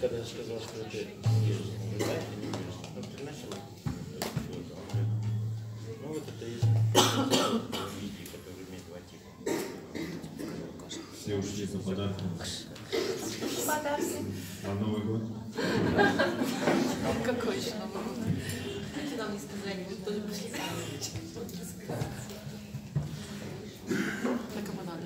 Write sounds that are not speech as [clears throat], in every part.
когда я сказал, что это невежество. Вы знаете, невежество. Он приносил. Ну вот это есть виде, который имеет два типа. Все ушли за подарком. Подарки. А Новый год? Какой еще Новый год? Хотите нам не сказали, вы тоже пришли. Так ему надо.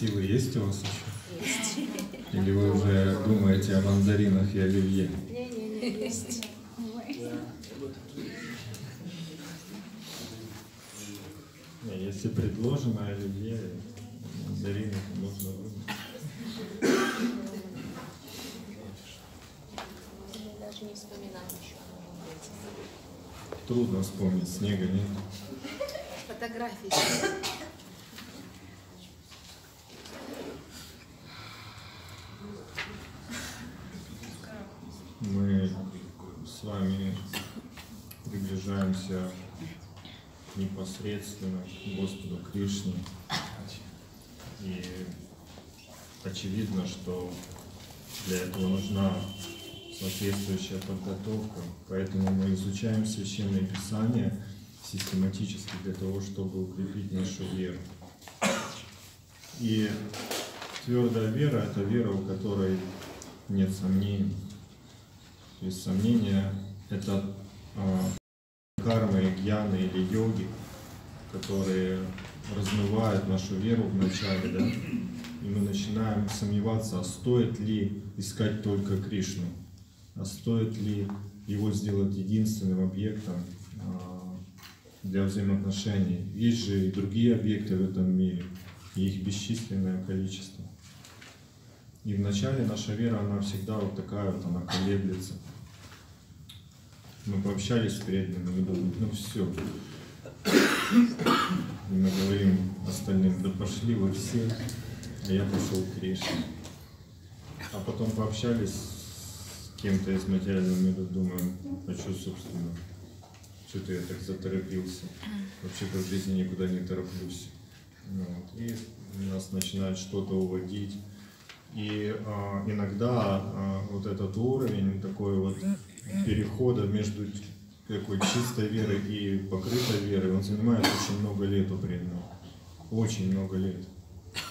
Силы есть у вас еще? Или вы уже думаете о мандаринах и оливье? Не-не-не, есть. Не, если предложено оливье, мандарины, можно выбрать. Даже не еще. Трудно вспомнить, снега нет. Фотографии. Мы с вами приближаемся непосредственно к Господу Кришне. И очевидно, что для этого нужна соответствующая подготовка. Поэтому мы изучаем Священное Писание систематически для того, чтобы укрепить нашу веру. И твердая вера – это вера, у которой нет сомнений. То есть сомнения – это а, кармы, гьяны или йоги, которые размывают нашу веру вначале, да? И мы начинаем сомневаться, а стоит ли искать только Кришну, а стоит ли его сделать единственным объектом а, для взаимоотношений. Есть же и другие объекты в этом мире, и их бесчисленное количество. И вначале наша вера, она всегда вот такая вот, она колеблется. Мы пообщались с преданными, мы думаем, ну все. И мы говорим остальным, да пошли вы все, а я пошел к Кришне. А потом пообщались с кем-то из материального мира, думаем, а что, собственно, что-то я так заторопился. Вообще-то в жизни никуда не тороплюсь. Ну Вот. И нас начинает что-то уводить. И а, иногда а, вот этот уровень такой вот перехода между такой чистой верой и покрытой верой, он занимает очень много лет у преданного. Очень много лет.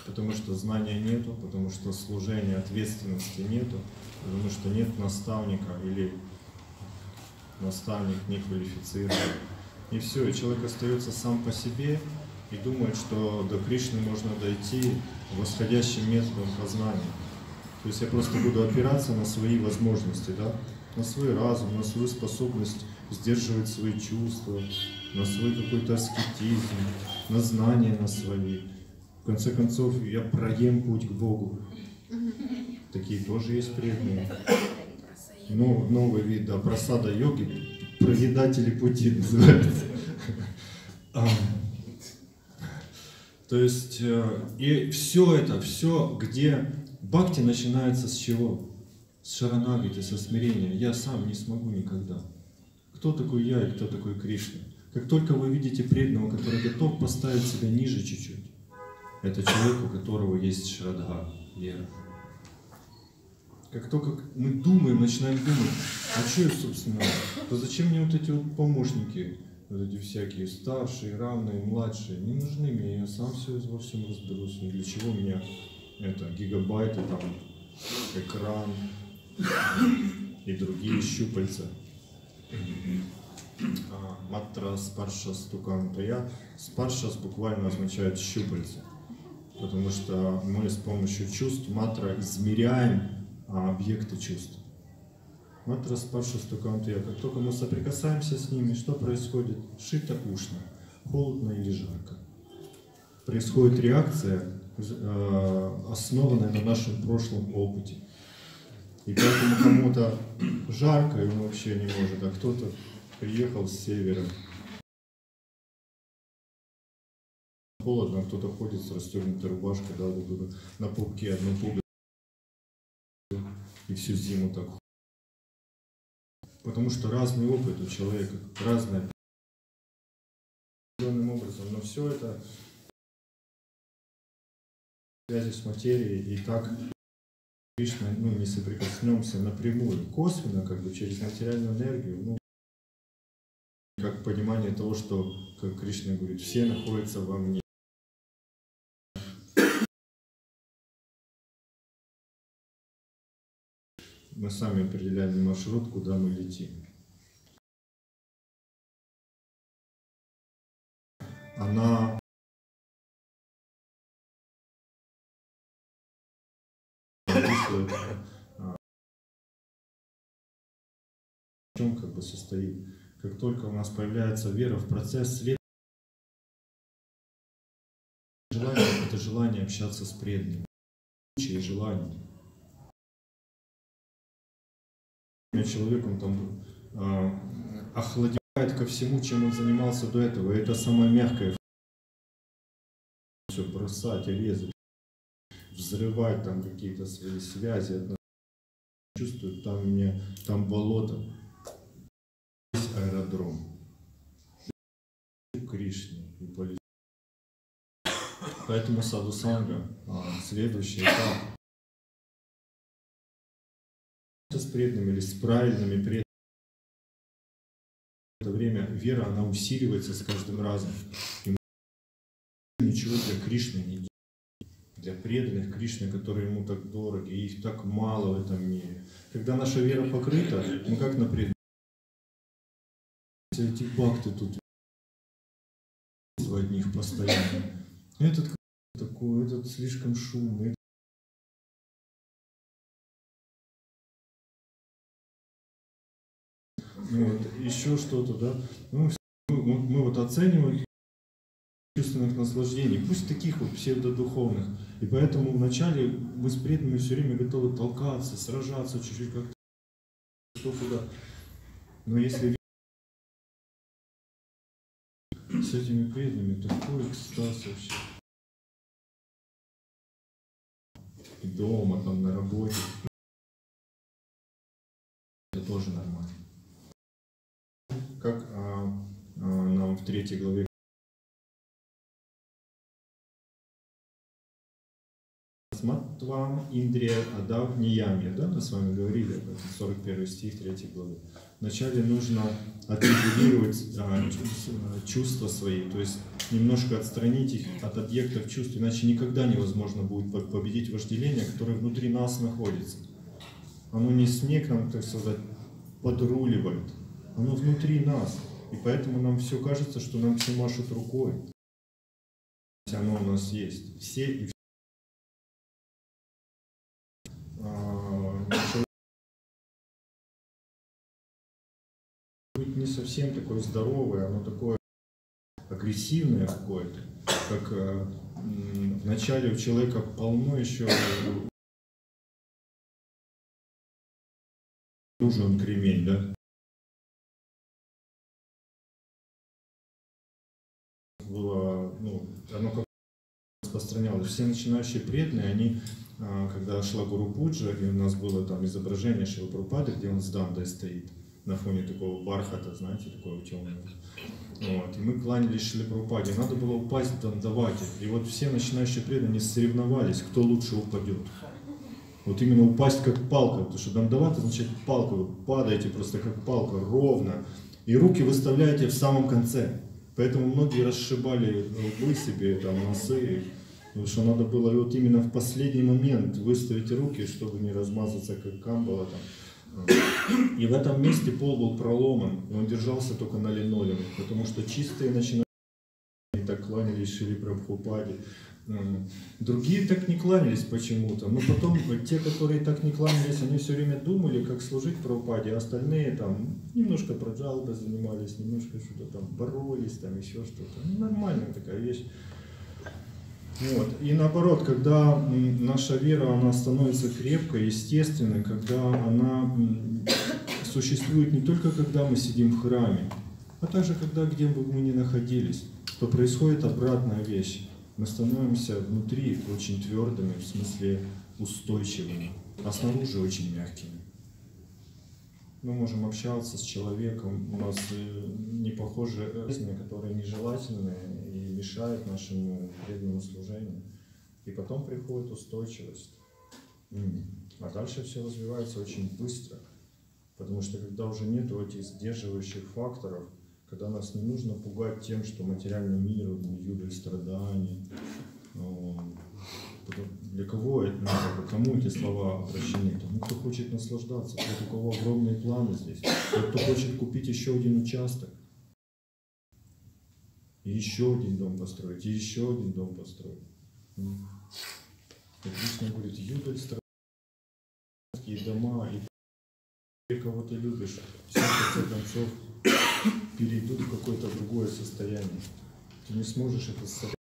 Потому что знания нету, потому что служения, ответственности нету, потому что нет наставника или наставник не квалифицирован. И все, и человек остается сам по себе и думает, что до Кришны можно дойти восходящим методом познания. То есть я просто буду опираться на свои возможности, да? на свой разум, на свою способность сдерживать свои чувства, на свой какой-то аскетизм, на знания на свои. В конце концов, я проем путь к Богу. Такие тоже есть преданные. Но, новый вид, да, просада йоги, проедатели пути называется. А, То есть, э, и все это, все, где бхакти начинается с чего? С шаранагати, со смирения. Я сам не смогу никогда. Кто такой я и кто такой Кришна? Как только вы видите преданного, который готов поставить себя ниже чуть-чуть, это человек, у которого есть шрадха, вера. Как только мы думаем, начинаем думать, а что я, собственно, то зачем мне вот эти вот помощники, вот эти всякие старшие, равные, младшие, не нужны мне, я сам все во всем разберусь, для чего мне это, гигабайты, там, экран и другие щупальца. А, Матра спарша стукантая. Спаршас буквально означает щупальца. Потому что мы с помощью чувств матра измеряем а, объекты чувств. Матра спарша стукантая. Как только мы соприкасаемся с ними, что происходит? Шито ушно, холодно или жарко. Происходит реакция, э, основанная на нашем прошлом опыте. И поэтому кому-то жарко, и он вообще не может, а кто-то приехал с севера. Холодно, а кто-то ходит с расстегнутой рубашкой, да, вот тут на пупке одну пуговицу, и всю зиму так. Потому что разный опыт у человека, разное определенным образом, но все это связи с материей, и так Кришна, ну, не соприкоснемся напрямую, косвенно, как бы через материальную энергию, ну, как понимание того, что, как Кришна говорит, все находятся во мне. Мы сами определяем маршрут, куда мы летим. Она а, в чем как бы состоит. Как только у нас появляется вера в процесс след желание это желание общаться с преданным. Чьи желания. Человек он там а, охладевает ко всему, чем он занимался до этого. И это самое мягкое. Все бросать, резать, взрывать там какие-то свои связи. Чувствует, там мне, там болото, здесь аэродром. Кришне и. Поэтому саду санга а, следующий этап с преданными или с правильными преданными. В это время вера, она усиливается с каждым разом. И ничего для Кришны не делает. Для преданных Кришны, которые ему так дороги, и их так мало в этом мире. Когда наша вера покрыта, мы как на преданных. Эти бакты тут от них постоянно. Этот такой, этот слишком шумный, вот, еще что-то, да. Ну, мы, мы вот оцениваем чувственных наслаждений, пусть таких вот псевдодуховных. И поэтому вначале мы с преданными все время готовы толкаться, сражаться чуть-чуть как-то что куда. Но если с этими преданными такой экстаз вообще. И дома, там, на работе. Это тоже нормально как а, а, нам в третьей главе Сматвам Индрия Адав Ниямья, да, мы с вами говорили об этом, 41 стих 3 главы. Вначале нужно отрегулировать а, чувства свои, то есть немножко отстранить их от объектов чувств, иначе никогда невозможно будет победить вожделение, которое внутри нас находится. Оно не снег нам, так сказать, подруливает, оно внутри нас. И поэтому нам все кажется, что нам все машут рукой. Оно у нас есть. Все и все. Совсем такое здоровое, оно такое агрессивное какое-то, как э, в начале у человека полно еще нужен кремень, да? было, ну, оно как распространялось. Все начинающие преданные, они, а, когда шла Гуру Пуджа, и у нас было там изображение Шилапрупады, где он с Дандой стоит, на фоне такого бархата, знаете, такого темного. Вот. И мы кланялись Шилапрупаде. Надо было упасть в Дандавате. И вот все начинающие преданные соревновались, кто лучше упадет. Вот именно упасть как палка, потому что дандават означает палка, вы падаете просто как палка, ровно. И руки выставляете в самом конце. Поэтому многие расшибали лбы себе, там, носы, потому что надо было вот именно в последний момент выставить руки, чтобы не размазаться, как камбала там. И в этом месте пол был проломан, и он держался только на линолеуме, потому что чистые начинали так кланялись Шри Прабхупаде. Другие так не кланялись почему-то, но потом те, которые так не кланялись, они все время думали, как служить Прабхупаде, а остальные там немножко проджалбой занимались, немножко что-то там боролись, там еще что-то. Ну, нормальная такая вещь. Вот. И наоборот, когда наша вера, она становится крепкой, естественной, когда она существует не только когда мы сидим в храме, а также когда где бы мы ни находились, то происходит обратная вещь мы становимся внутри очень твердыми, в смысле устойчивыми, а снаружи очень мягкими. Мы можем общаться с человеком, у нас э, не похожие жизни, которые нежелательны и мешают нашему преданному служению. И потом приходит устойчивость. А дальше все развивается очень быстро. Потому что когда уже нет этих сдерживающих факторов, когда нас не нужно пугать тем, что материальный мир, юга страдания. Для кого это надо, кому эти слова обращены? Тому, кто хочет наслаждаться, тот, у кого огромные планы здесь, тот, кто хочет купить еще один участок, и еще один дом построить, и еще один дом построить. И Кришна говорит, юдаль и дома, и те, кого ты любишь, все в конце концов перейдут в какое-то другое состояние. Ты не сможешь это собрать,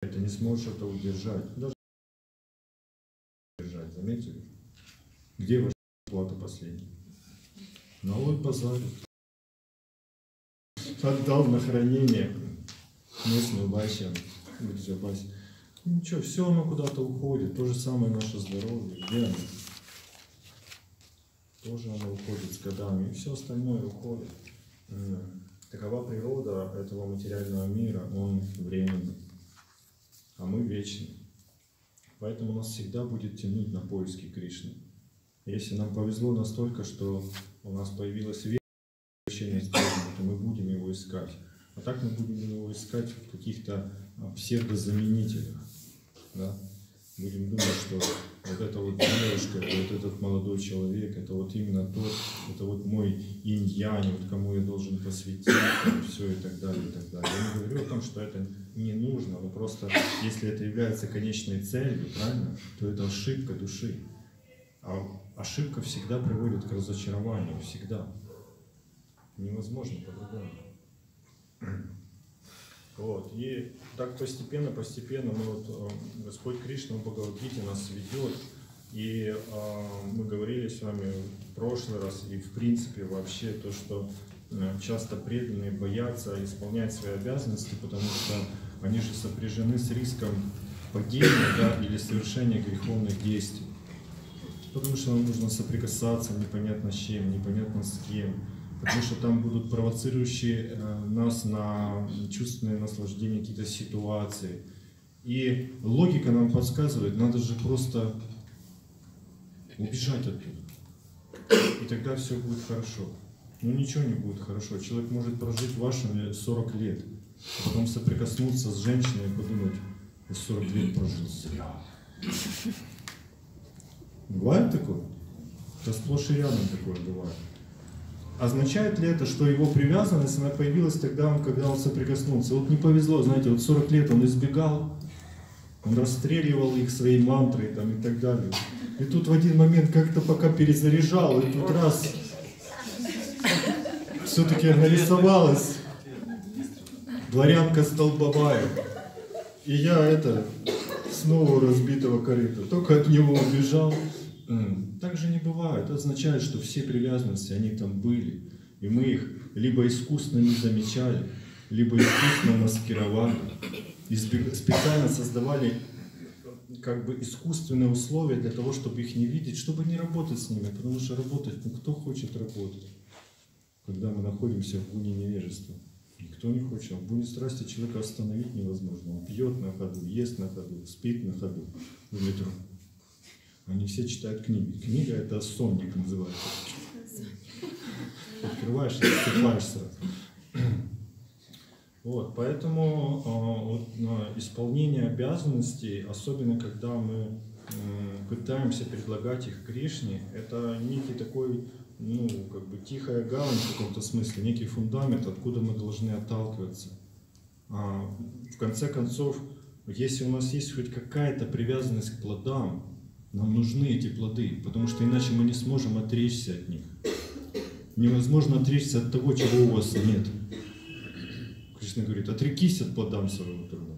ты не сможешь это удержать. Даже удержать, заметили? Где ваша плата последняя? На вот. Отдал на хранение местную «Всё, Вася, Ничего, все оно куда-то уходит. То же самое наше здоровье. Где оно? Тоже оно уходит с годами. И все остальное уходит. Такова природа этого материального мира. Он временный. А мы вечны. Поэтому нас всегда будет тянуть на поиски Кришны. Если нам повезло настолько, что у нас появилась вера в общение с Богом, то мы будем его искать. А так мы будем его искать в каких-то а, псевдозаменителях. Да? Будем думать, что вот эта вот девушка, вот этот молодой человек, это вот именно тот, это вот мой инь-янь, вот кому я должен посвятить, все и так далее, и так далее. Я не говорю о том, что это не нужно, но просто если это является конечной целью, правильно, то это ошибка души. А ошибка всегда приводит к разочарованию, всегда. Невозможно по-другому. Вот. И так постепенно, постепенно мы вот, э, Господь Кришна в Бхагавадгите нас ведет. И э, мы говорили с вами в прошлый раз и в принципе вообще то, что э, часто преданные боятся исполнять свои обязанности, потому что они же сопряжены с риском падения да, или совершения греховных действий. Потому что нам нужно соприкасаться непонятно с чем, непонятно с кем. Потому что там будут провоцирующие э, нас на чувственное наслаждение какие-то ситуации. И логика нам подсказывает, надо же просто убежать оттуда. И тогда все будет хорошо. Ну ничего не будет хорошо. Человек может прожить вашими 40 лет, а потом соприкоснуться с женщиной и подумать, я 40 лет прожил зря. Бывает такое? Это сплошь и рядом такое бывает. Означает ли это, что его привязанность, она появилась тогда, когда он соприкоснулся? Вот не повезло, знаете, вот 40 лет он избегал, он расстреливал их своей мантрой там, и так далее. И тут в один момент как-то пока перезаряжал, и тут раз все-таки нарисовалась дворянка столбовая. И я это снова разбитого корыта, только от него убежал. Так же не бывает. Это означает, что все привязанности, они там были. И мы их либо искусственно не замечали, либо искусственно маскировали. И специально создавали как бы искусственные условия для того, чтобы их не видеть, чтобы не работать с ними. Потому что работать, ну кто хочет работать, когда мы находимся в гуне невежества? Никто не хочет. В гуне страсти человека остановить невозможно. Он пьет на ходу, ест на ходу, спит на ходу в метро. Они все читают книги. Книга это сонник называется. Открываешь и засыпаешь сразу. Вот, поэтому а, на исполнение обязанностей, особенно когда мы пытаемся предлагать их Кришне, это некий такой, ну, как бы тихая гавань в каком-то смысле, некий фундамент, откуда мы должны отталкиваться. А, в конце концов, если у нас есть хоть какая-то привязанность к плодам, нам нужны эти плоды, потому что иначе мы не сможем отречься от них. Невозможно отречься от того, чего у вас нет. Кришна говорит, отрекись от плодам своего труда.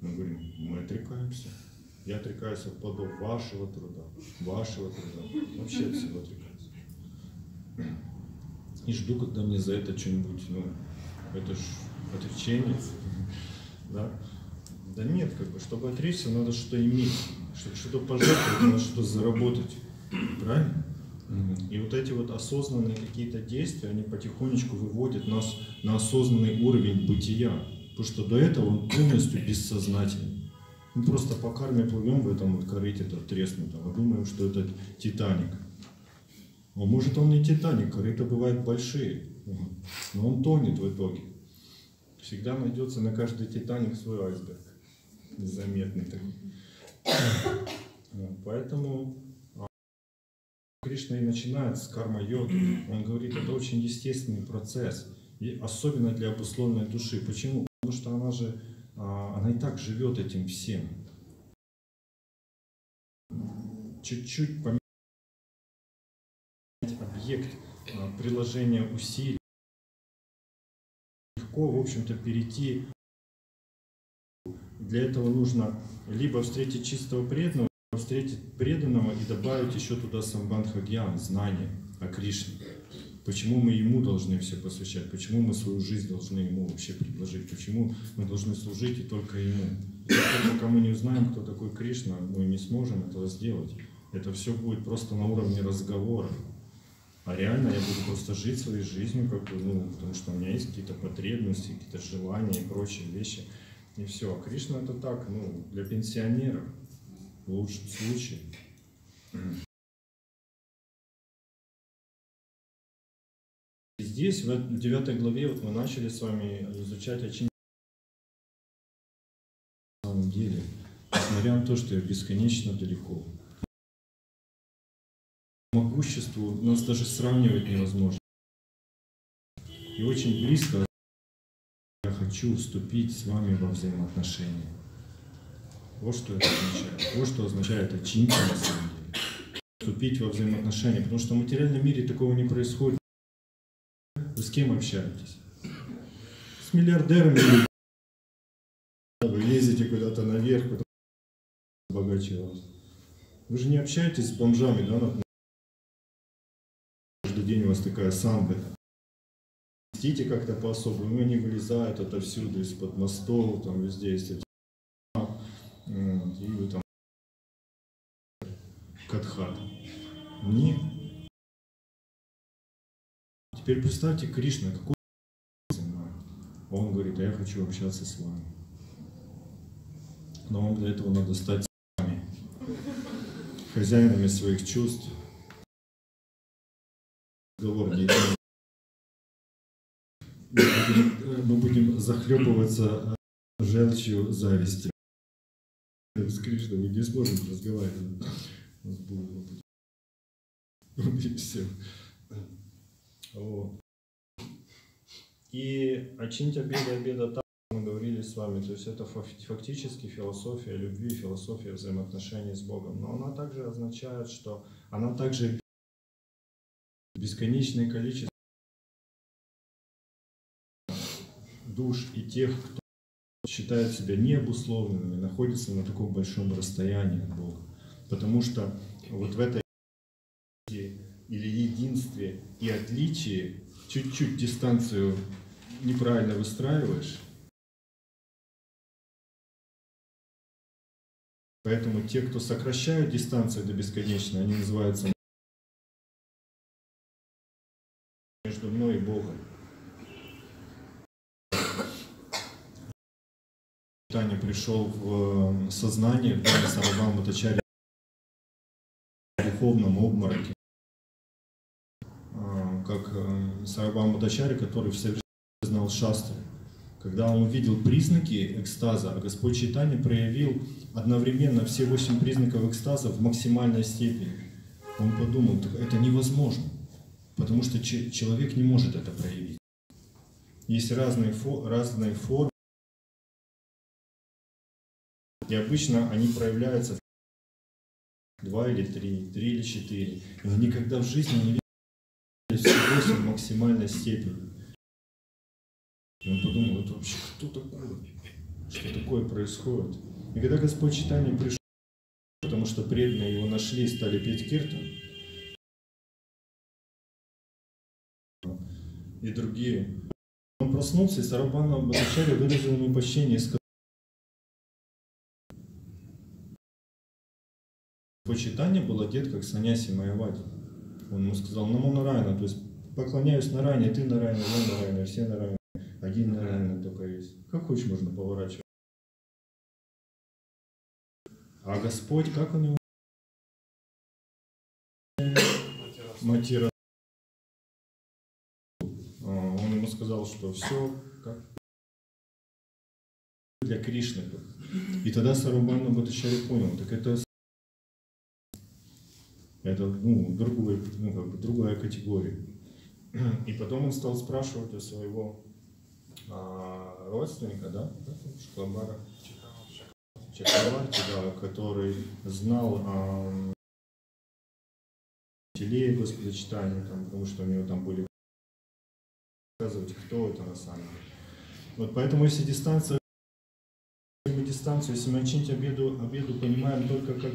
Мы говорим, мы отрекаемся. Я отрекаюсь от плодов вашего труда, вашего труда. Вообще от всего отрекаюсь. И жду, когда мне за это что-нибудь, ну, это ж отречение. Да? Да нет, как бы, чтобы отречься, надо что-то иметь. Чтобы что-то пожертвовать, надо что-то заработать. Правильно? И вот эти вот осознанные какие-то действия, они потихонечку выводят нас на осознанный уровень бытия. Потому что до этого он полностью бессознательный. Мы просто по карме плывем в этом вот корыте -то треснутом, а думаем, что это Титаник. А может он не Титаник, корыта бывают большие, но он тонет в итоге. Всегда найдется на каждый Титаник свой айсберг. Незаметный такой. Поэтому а, Кришна и начинает с карма-йоги. Он говорит, это очень естественный процесс. И особенно для обусловленной души. Почему? Потому что она же, а, она и так живет этим всем. Чуть-чуть поменять объект а, приложения усилий. Легко, в общем-то, перейти. Для этого нужно либо встретить чистого преданного, либо встретить преданного и добавить еще туда самбандха гьян, знание о Кришне. Почему мы ему должны все посвящать? Почему мы свою жизнь должны ему вообще предложить? Почему мы должны служить и только ему? И только пока мы не узнаем, кто такой Кришна, мы не сможем этого сделать. Это все будет просто на уровне разговора. А реально я буду просто жить своей жизнью, как бы, ну, потому что у меня есть какие-то потребности, какие-то желания и прочие вещи. И все. Кришна это так, ну, для пенсионеров в лучшем случае. Здесь, в девятой главе, вот мы начали с вами изучать очень на самом деле, несмотря на то, что я бесконечно далеко. Могуществу нас даже сравнивать невозможно. И очень близко я хочу вступить с вами во взаимоотношения. Вот что это означает. Вот что означает очинка на самом деле. Вступить во взаимоотношения. Потому что в материальном мире такого не происходит. Вы с кем общаетесь? С миллиардерами. Вы лезете куда-то наверх, потом богаче вас. Вы же не общаетесь с бомжами, да? Каждый день у вас такая санга. Мстите как-то по-особому, они вылезают отовсюду, из-под мостов, там везде есть эти и там катхат. Нет. Теперь представьте, Кришна, какой занимает. Он говорит, а я хочу общаться с вами. Но вам для этого надо стать сами, хозяинами своих чувств. Разговор не будем, мы будем захлебываться желчью зависти. С Кришной мы не сможем разговаривать. У нас будет [laughs] вот и. И очинить обеда обеда так мы говорили с вами, то есть это фак- фактически философия любви, философия взаимоотношений с Богом. Но она также означает, что она также бесконечное количество душ и тех, кто считает себя необусловленными, находится на таком большом расстоянии от Бога. Потому что вот в этой или единстве и отличии чуть-чуть дистанцию неправильно выстраиваешь, Поэтому те, кто сокращают дистанцию до бесконечной, они называются между мной и Богом. Таня пришел в э, сознание, доме Сарабам Батачари, в духовном обмороке. А, Как э, Сарабам Батачари, который в совершенстве знал шастры. Когда он увидел признаки экстаза, а Господь Читания проявил одновременно все восемь признаков экстаза в максимальной степени. Он подумал, «Так это невозможно, потому что че- человек не может это проявить. Есть разные, фо- разные формы, и обычно они проявляются два или три, три или четыре. Но никогда в жизни не видели все в максимальной степени. И он подумал, это вообще кто такой? Что такое происходит? И когда Господь Читание пришел, потому что преданные его нашли и стали петь киртан, и другие, он проснулся, и Сарабана Бхатачарья выразил ему почтение и сказал, Почитание был одет как саняси Майавади. Он ему сказал, намо Нарайна, то есть поклоняюсь Нарайне, ты Нарайна, я Нарайна, все Нарайна. Один Нарайна только есть. Как хочешь можно поворачивать. А Господь, как он его? Матира. А, Он ему сказал, что все как для Кришны. И тогда Сарабхана Бхаттачарья понял, так это это ну, другой, ну, как бы другая категория. И потом он стал спрашивать у своего а, родственника, да, Шклабара Чакраварти, да, который знал а, Теле Господочитания, там, потому что у него там были рассказывать, кто это на самом деле. Вот поэтому если дистанция, мы дистанцию, если мы чинить обеду, обеду понимаем только как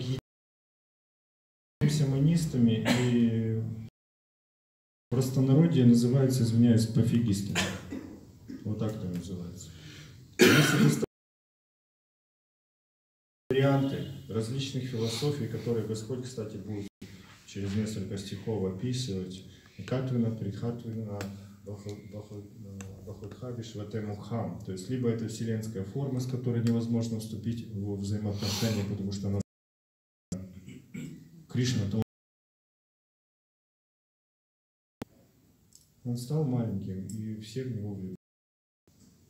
являемся монистами и в простонародье называется, извиняюсь, пофигистами. Вот так это называется. Варианты различных философий, которые Господь, кстати, будет через несколько стихов описывать. Катвина, Придхатвина, Бахудхабиш, Ватемухам. То есть либо это вселенская форма, с которой невозможно вступить в взаимоотношения, потому что она Кришна, то он стал маленьким, и все в него влюбились.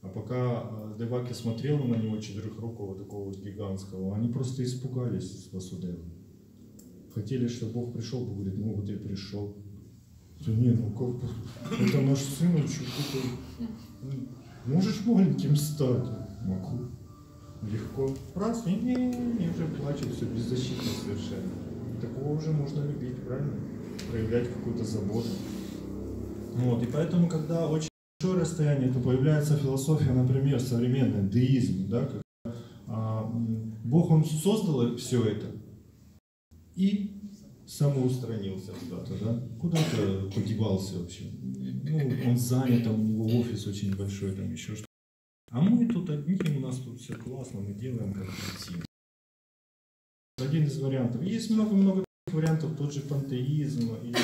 А пока э, Деваки смотрела на него четырехрукого, такого вот гигантского, они просто испугались с Васудевой. Хотели, чтобы Бог пришел, Бог говорит, ну вот я пришел. Да не, ну как бы, это наш сын, он ну, Можешь маленьким стать? Могу. Легко. Раз, не, не, не, уже плачет, все беззащитно совершенно. Такого уже можно любить, правильно? Проявлять какую-то заботу. Вот, и поэтому, когда очень большое расстояние, то появляется философия, например, современная, деизм, да, как, а, Бог, Он создал все это и самоустранился куда-то, да, куда-то подевался вообще. Ну, он занят, там у него офис очень большой, там еще что-то. А мы тут одни, у нас тут все классно, мы делаем как хотим. Один из вариантов. Есть много-много вариантов, тот же пантеизм или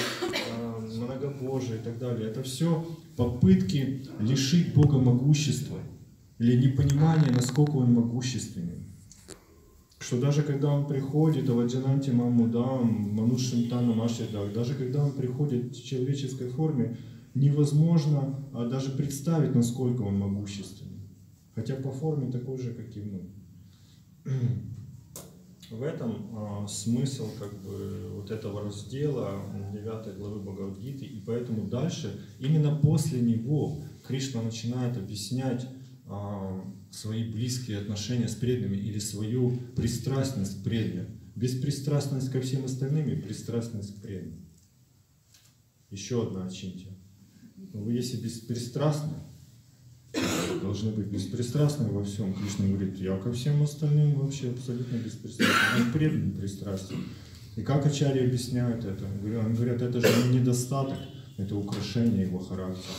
многобожие и так далее. Это все попытки лишить Бога могущества или непонимание, насколько Он могущественный. Что даже когда Он приходит, Аваджананти Мамудам, Манушимтану Машидак, даже когда Он приходит в человеческой форме, невозможно а даже представить, насколько Он могущественный. Хотя по форме такой же, как и мы. В этом а, смысл как бы вот этого раздела 9 главы Бхагавадгиты, и поэтому дальше, именно после него Кришна начинает объяснять а, свои близкие отношения с преданными или свою пристрастность к преданным. Беспристрастность ко всем остальным и пристрастность к преданным. Еще одна очиньте. Вы если беспристрастны, должны быть беспристрастны во всем. Кришна говорит, я ко всем остальным вообще абсолютно беспристрастен. Он предан пристрастен. И как Ачарьи объясняют это? Они говорят, это же не недостаток, это украшение его характера.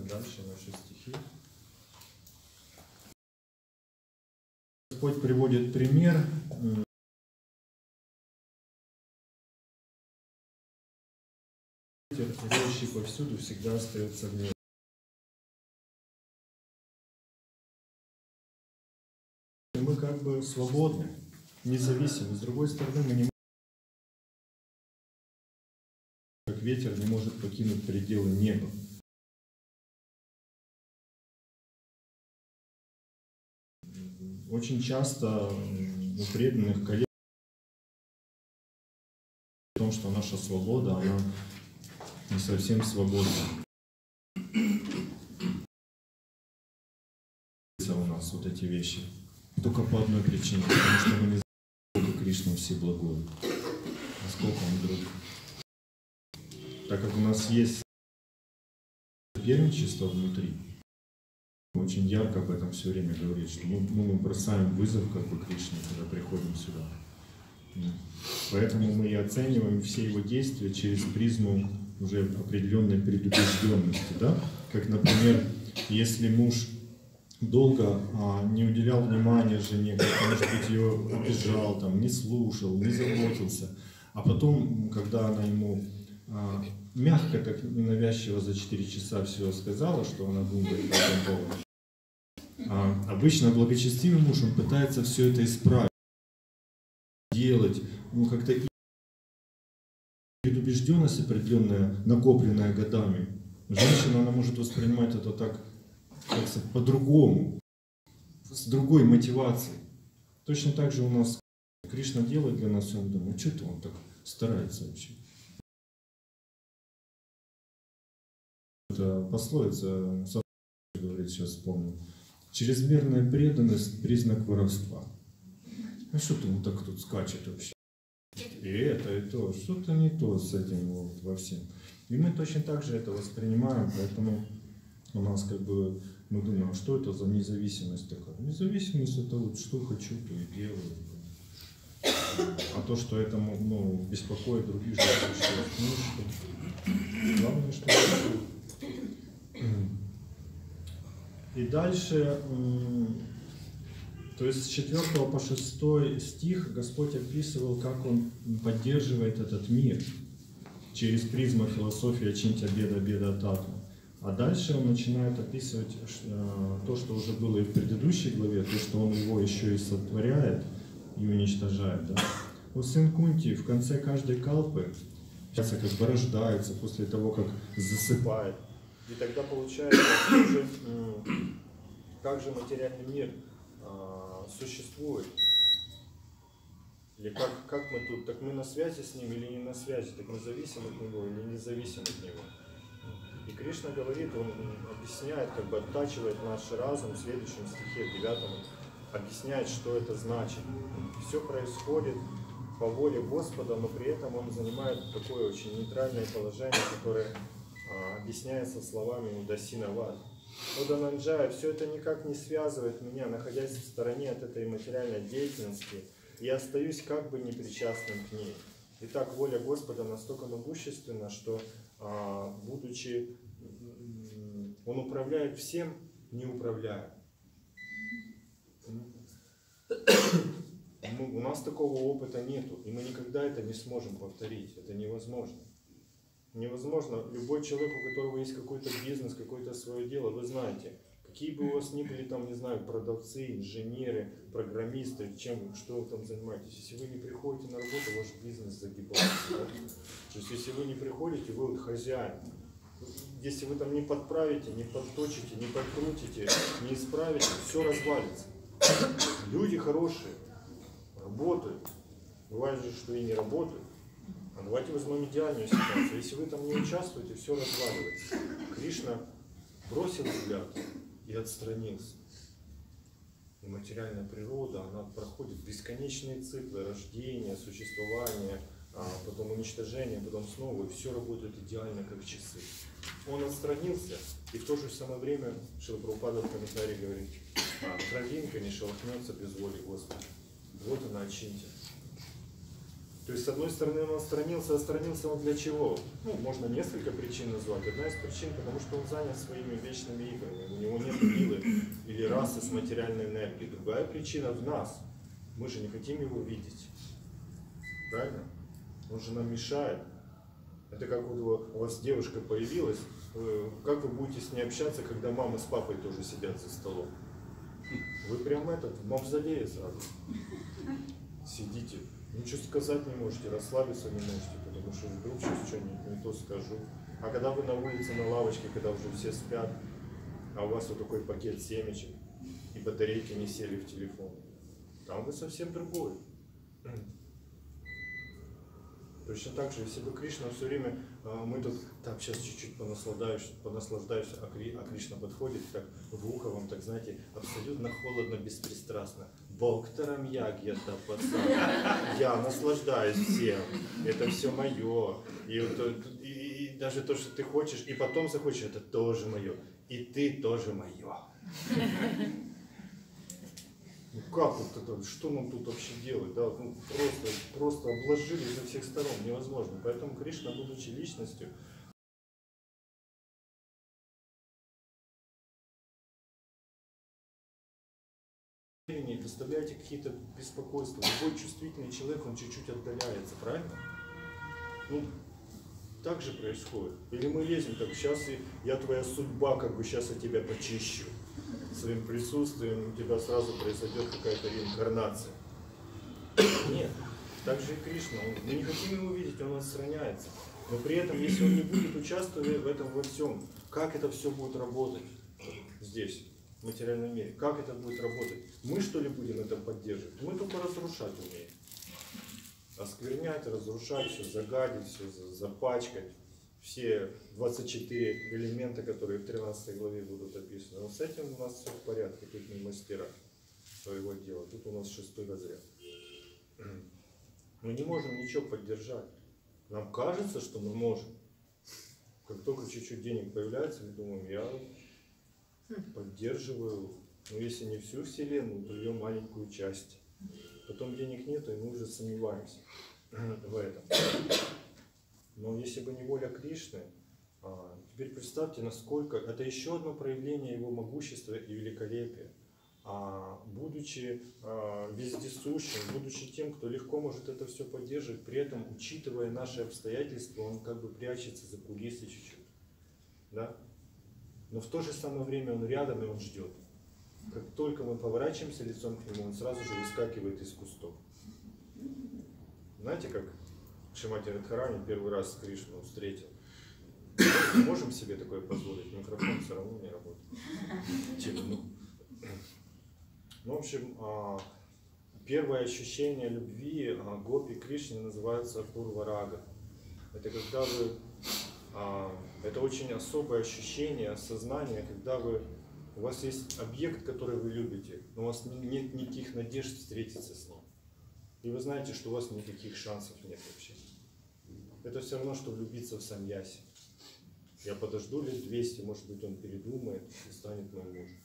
Дальше наши стихи. Господь приводит пример. Ветер, повсюду, всегда остается в мире. Мы как бы свободны, независимы. С другой стороны, мы не можем, как ветер не может покинуть пределы неба. Очень часто у преданных коллег о том, что наша свобода, она не совсем свободна. у нас вот эти вещи. Только по одной причине, потому что мы не знаем, сколько Кришна всеблагой, насколько он друг. Так как у нас есть соперничество внутри, очень ярко об этом все время говорит, что мы, мы бросаем вызов как бы Кришне, когда приходим сюда. Поэтому мы и оцениваем все его действия через призму уже определенной предубежденности. Да? Как, например, если муж долго а, не уделял внимания жене, как, может быть, ее обижал, там, не слушал, не заботился, а потом, когда она ему а, мягко, так ненавязчиво за 4 часа все сказала, что она думает по этому поводу. А, обычно благочестивый муж, он пытается все это исправить, делать, ну как-то предубежденность определенная, накопленная годами. Женщина, она может воспринимать это так, как сказать, по-другому, с другой мотивацией. Точно так же у нас Кришна делает для нас, и он думает, что это он так старается вообще. Это пословица, говорит, сейчас вспомнил. Чрезмерная преданность – признак воровства. А что ты вот так тут скачет вообще? И это, и то. Что-то не то с этим вот во всем. И мы точно так же это воспринимаем, поэтому у нас как бы мы думаем, что это за независимость такая? Независимость это вот что хочу, то и делаю. А то, что это ну, беспокоит других существ, ну что? Главное, что И дальше, то есть с 4 по 6 стих Господь описывал, как Он поддерживает этот мир через призму философии «Чинтя беда беда тату». А дальше он начинает описывать э, то, что уже было и в предыдущей главе, то, что он его еще и сотворяет и уничтожает. Да? Вот сын Кунти в конце каждой калпы сейчас как бы рождается после того, как засыпает. И тогда получается, уже, м, как же материальный мир а, существует. Или как, как мы тут, так мы на связи с ним или не на связи, так мы зависим от него или не зависим от него. И Кришна говорит, он объясняет, как бы оттачивает наш разум в следующем стихе, девятом, объясняет, что это значит. Все происходит по воле Господа, но при этом он занимает такое очень нейтральное положение, которое а, объясняется словами Удасина Вад. Одананджая, все это никак не связывает меня, находясь в стороне от этой материальной деятельности, я остаюсь как бы непричастным к ней. Итак, воля Господа настолько могущественна, что, а, будучи, Он управляет всем, не управляя. Мы- у нас такого опыта нету, и мы никогда это не сможем повторить. Это невозможно. Невозможно. Любой человек, у которого есть какой-то бизнес, какое-то свое дело, вы знаете, какие бы у вас ни были там, не знаю, продавцы, инженеры, программисты, чем, что вы там занимаетесь, если вы не приходите на работу, ваш бизнес загибается. да? То есть, если вы не приходите, вы вот хозяин. Если вы там не подправите, не подточите, не подкрутите, не исправите, все развалится. Люди хорошие, работают. Бывает же, что и не работают. А давайте возьмем идеальную ситуацию. Если вы там не участвуете, все разваливается. Кришна бросил взгляд и отстранился. И материальная природа, она проходит бесконечные циклы рождения, существования, а потом уничтожения, потом снова, и все работает идеально, как часы. Он отстранился, и в то же самое время Шилапрапада в комментарии говорит, а, травинка не шелохнется без воли Господа. Вот она очиньте. То есть, с одной стороны, он отстранился, отстранился он для чего? Ну, можно несколько причин назвать. Одна из причин, потому что он занят своими вечными играми. У него нет силы или расы с материальной энергией. Другая причина в нас. Мы же не хотим его видеть. Правильно? Он же нам мешает. Это как вот у вас девушка появилась, как вы будете с ней общаться, когда мама с папой тоже сидят за столом? Вы прям этот, в мавзолее сразу сидите. Ничего сказать не можете, расслабиться не можете, потому что вдруг сейчас что-нибудь не то скажу. А когда вы на улице, на лавочке, когда уже все спят, а у вас вот такой пакет семечек, и батарейки не сели в телефон, там вы совсем другой. Точно так же, если бы Кришна все время, а, мы тут, так, сейчас чуть-чуть понаслаждаюсь, понаслаждаюсь, а, Кри- а Кришна подходит, так, в ухо вам, так, знаете, абсолютно холодно, беспристрастно. Бхактарам ягьята пацан. Я наслаждаюсь всем. Это все мое. И, и- и даже то, что ты хочешь, и потом захочешь, это тоже мое. И ты тоже мое. Ну как вот это, что нам тут вообще делать, да, ну просто, просто обложили со всех сторон, невозможно. Поэтому Кришна, будучи личностью, не доставляете какие-то беспокойства. Любой чувствительный человек, он чуть-чуть отдаляется, правильно? Ну, так же происходит. Или мы лезем, так сейчас я твоя судьба, как бы сейчас я тебя почищу. Своим присутствием у тебя сразу произойдет какая-то реинкарнация. Нет. Так же и Кришна. Он- мы не хотим его видеть, он отстраняется. Но при этом, если он не будет участвовать в этом во всем, как это все будет работать здесь, в материальном мире? Как это будет работать? Мы что ли будем это поддерживать? Мы только разрушать умеем. Осквернять, разрушать, все загадить, все за- запачкать. все 24 элемента, которые в 13 главе будут описаны. Но с этим у нас все в порядке, тут мы мастера своего дела. Тут у нас шестой разряд. Мы не можем ничего поддержать. Нам кажется, что мы можем. Как только чуть-чуть денег появляется, мы думаем, я поддерживаю, ну если не всю Вселенную, то ее маленькую часть. Потом денег нету, и мы уже сомневаемся [clears throat] в этом. Но если бы не воля Кришны, а, теперь представьте, насколько это еще одно проявление его могущества и великолепия. А, будучи а, вездесущим, будучи тем, кто легко может это все поддерживать, при этом, учитывая наши обстоятельства, он как бы прячется за кулисы чуть-чуть. Да? Но в то же самое время он рядом и он ждет. Как только мы поворачиваемся лицом к нему, он сразу же выскакивает из кустов. Знаете, как Шимати Радхарани первый раз Кришну встретил? Мы можем себе такое позволить? Микрофон все равно не работает. Темно. Ну, в общем, а, первое ощущение любви а, Гопи Кришне называется Пурварага. Это когда вы... а, Это очень особое ощущение, сознание, когда вы... У вас есть объект, который вы любите, но у вас не- нет никаких надежд встретиться с ним. И вы знаете, что у вас никаких шансов нет вообще. Это все равно, что влюбиться в Саньяси. Я подожду лет 200, может быть, он передумает и станет моим мужем.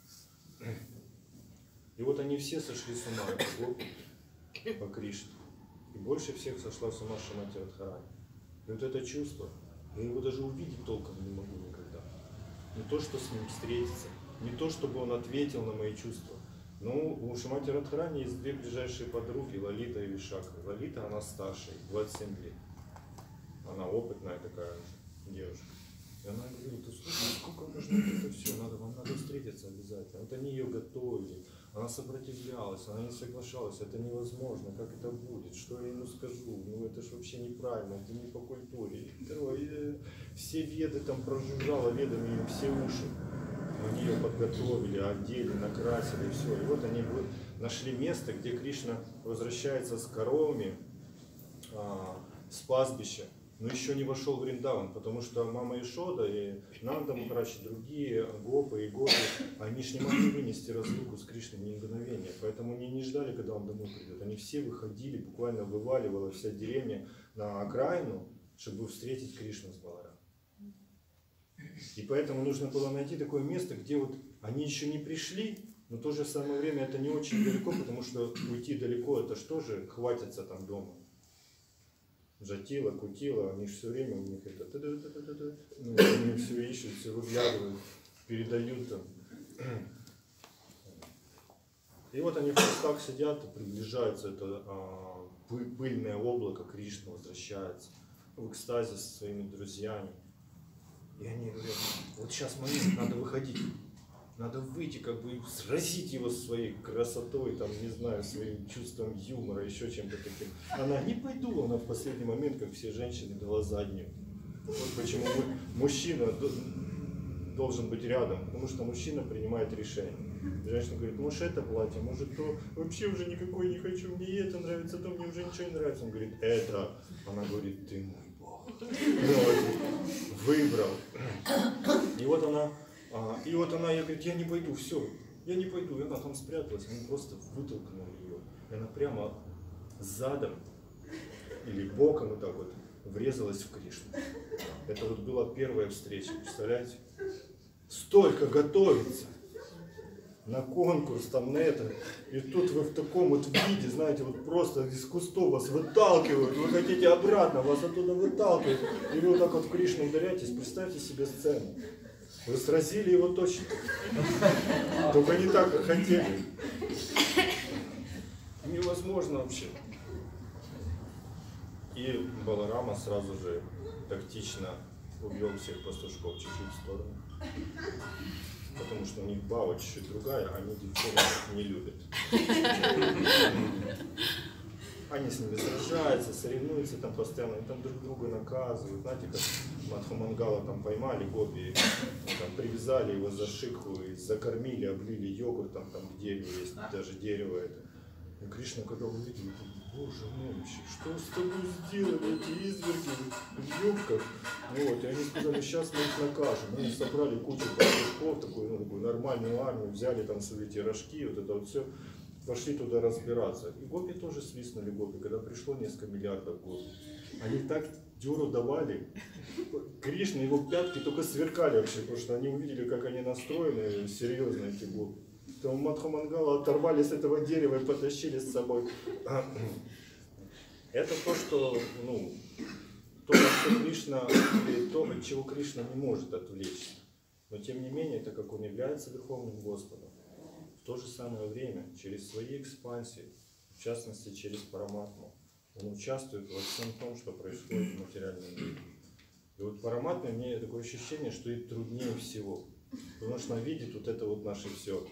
И вот они все сошли с ума, по Кришне. И больше всех сошла с ума Шамати Радхарани. И вот это чувство, я его даже увидеть толком не могу никогда. Не то, что с ним встретиться, не то, чтобы он ответил на мои чувства. Ну, у Шамати Радхарани есть две ближайшие подруги, Лолита и Вишака. Лолита, она старше, 27 лет. Она опытная такая девушка. И она говорит, да слушай, сколько можно это все, надо, вам надо встретиться обязательно. Вот они ее готовили, она сопротивлялась, она не соглашалась, это невозможно, как это будет, что я ему скажу, ну это же вообще неправильно, это не по культуре. И э, все веды там прожужжала ведами им все уши. Они ее подготовили, одели, накрасили, все. И вот они нашли место, где Кришна возвращается с коровами а, с пастбища, но еще не вошел в Вриндаван, потому что мама Ишода и Нанда Махарадж, другие Гопы и Гопы, они же не могли вынести разлуку с Кришной ни мгновения, поэтому они не ждали, когда он домой придет. Они все выходили, буквально вываливала вся деревня на окраину, чтобы встретить Кришну с Баларам. И поэтому нужно было найти такое место, где вот они еще не пришли, но в то же самое время это не очень далеко, потому что уйти далеко, это что же хватится там дома. Жатила, кутила, они же все время у них это, ну, они все ищут, все выглядывают, передают там. И вот они в кустах сидят, приближается это а, пы- пыльное облако, Кришна возвращается в экстазе со своими друзьями. И они говорят, вот сейчас момент, надо выходить. Надо выйти, как бы сразить его своей красотой, там, не знаю, своим чувством юмора, еще чем-то таким. Она не пойду, она в последний момент, как все женщины, дала заднюю. Вот почему мужчина до- должен быть рядом, потому что мужчина принимает решение. Женщина говорит, может это платье, может то, вообще уже никакой не хочу, мне это нравится, то мне уже ничего не нравится. Он говорит, это. Она говорит, ты мой Бог. Вот. Выбрал. И вот она, и вот она, я говорит, я не пойду, все, я не пойду. И она там спряталась, он просто вытолкнул ее. И она прямо задом или боком вот так вот врезалась в Кришну. Это вот была первая встреча, представляете? Столько готовится на конкурс там на это. И тут вы в таком вот виде, знаете, вот просто из кустов вас выталкивают, вы хотите обратно, вас оттуда выталкивают. И вы вот так вот в Кришну ударяетесь, представьте себе сцену. Вы сразили его точно. Только не так, как хотели. Невозможно вообще. И Баларама сразу же тактично увел всех пастушков чуть-чуть в сторону. Потому что у них бава чуть-чуть другая, они девчонок не любят. Они с ними сражаются, соревнуются там постоянно, они там друг друга наказывают. Знаете, как Мадхамангала там поймали гопи, там, привязали его за шикху и закормили, облили йогуртом, там к есть даже дерево это. И Кришна, когда увидел, боже мой, что с тобой сделали эти изверги в юбках? Вот, и они сказали, сейчас мы их накажем. Они собрали кучу пастушков, такую, ну, такую нормальную армию, взяли там свои эти рожки, вот это вот все, пошли туда разбираться. И гопи тоже свистнули гопи, когда пришло несколько миллиардов гопи. Они так дюру давали, Кришна, его пятки только сверкали вообще, потому что они увидели, как они настроены, серьезно эти гопи. Там Мадхамангала оторвали с этого дерева и потащили с собой. [clears throat] Это то, что, ну, то, что Кришна, или то, от чего Кришна не может отвлечься. Но тем не менее, так как он является Верховным Господом, в то же самое время, через свои экспансии, в частности через Параматму, он участвует во всем том, что происходит в материальном мире. И вот Параматма, мне такое ощущение, что и труднее всего. Потому что она видит вот это вот наше все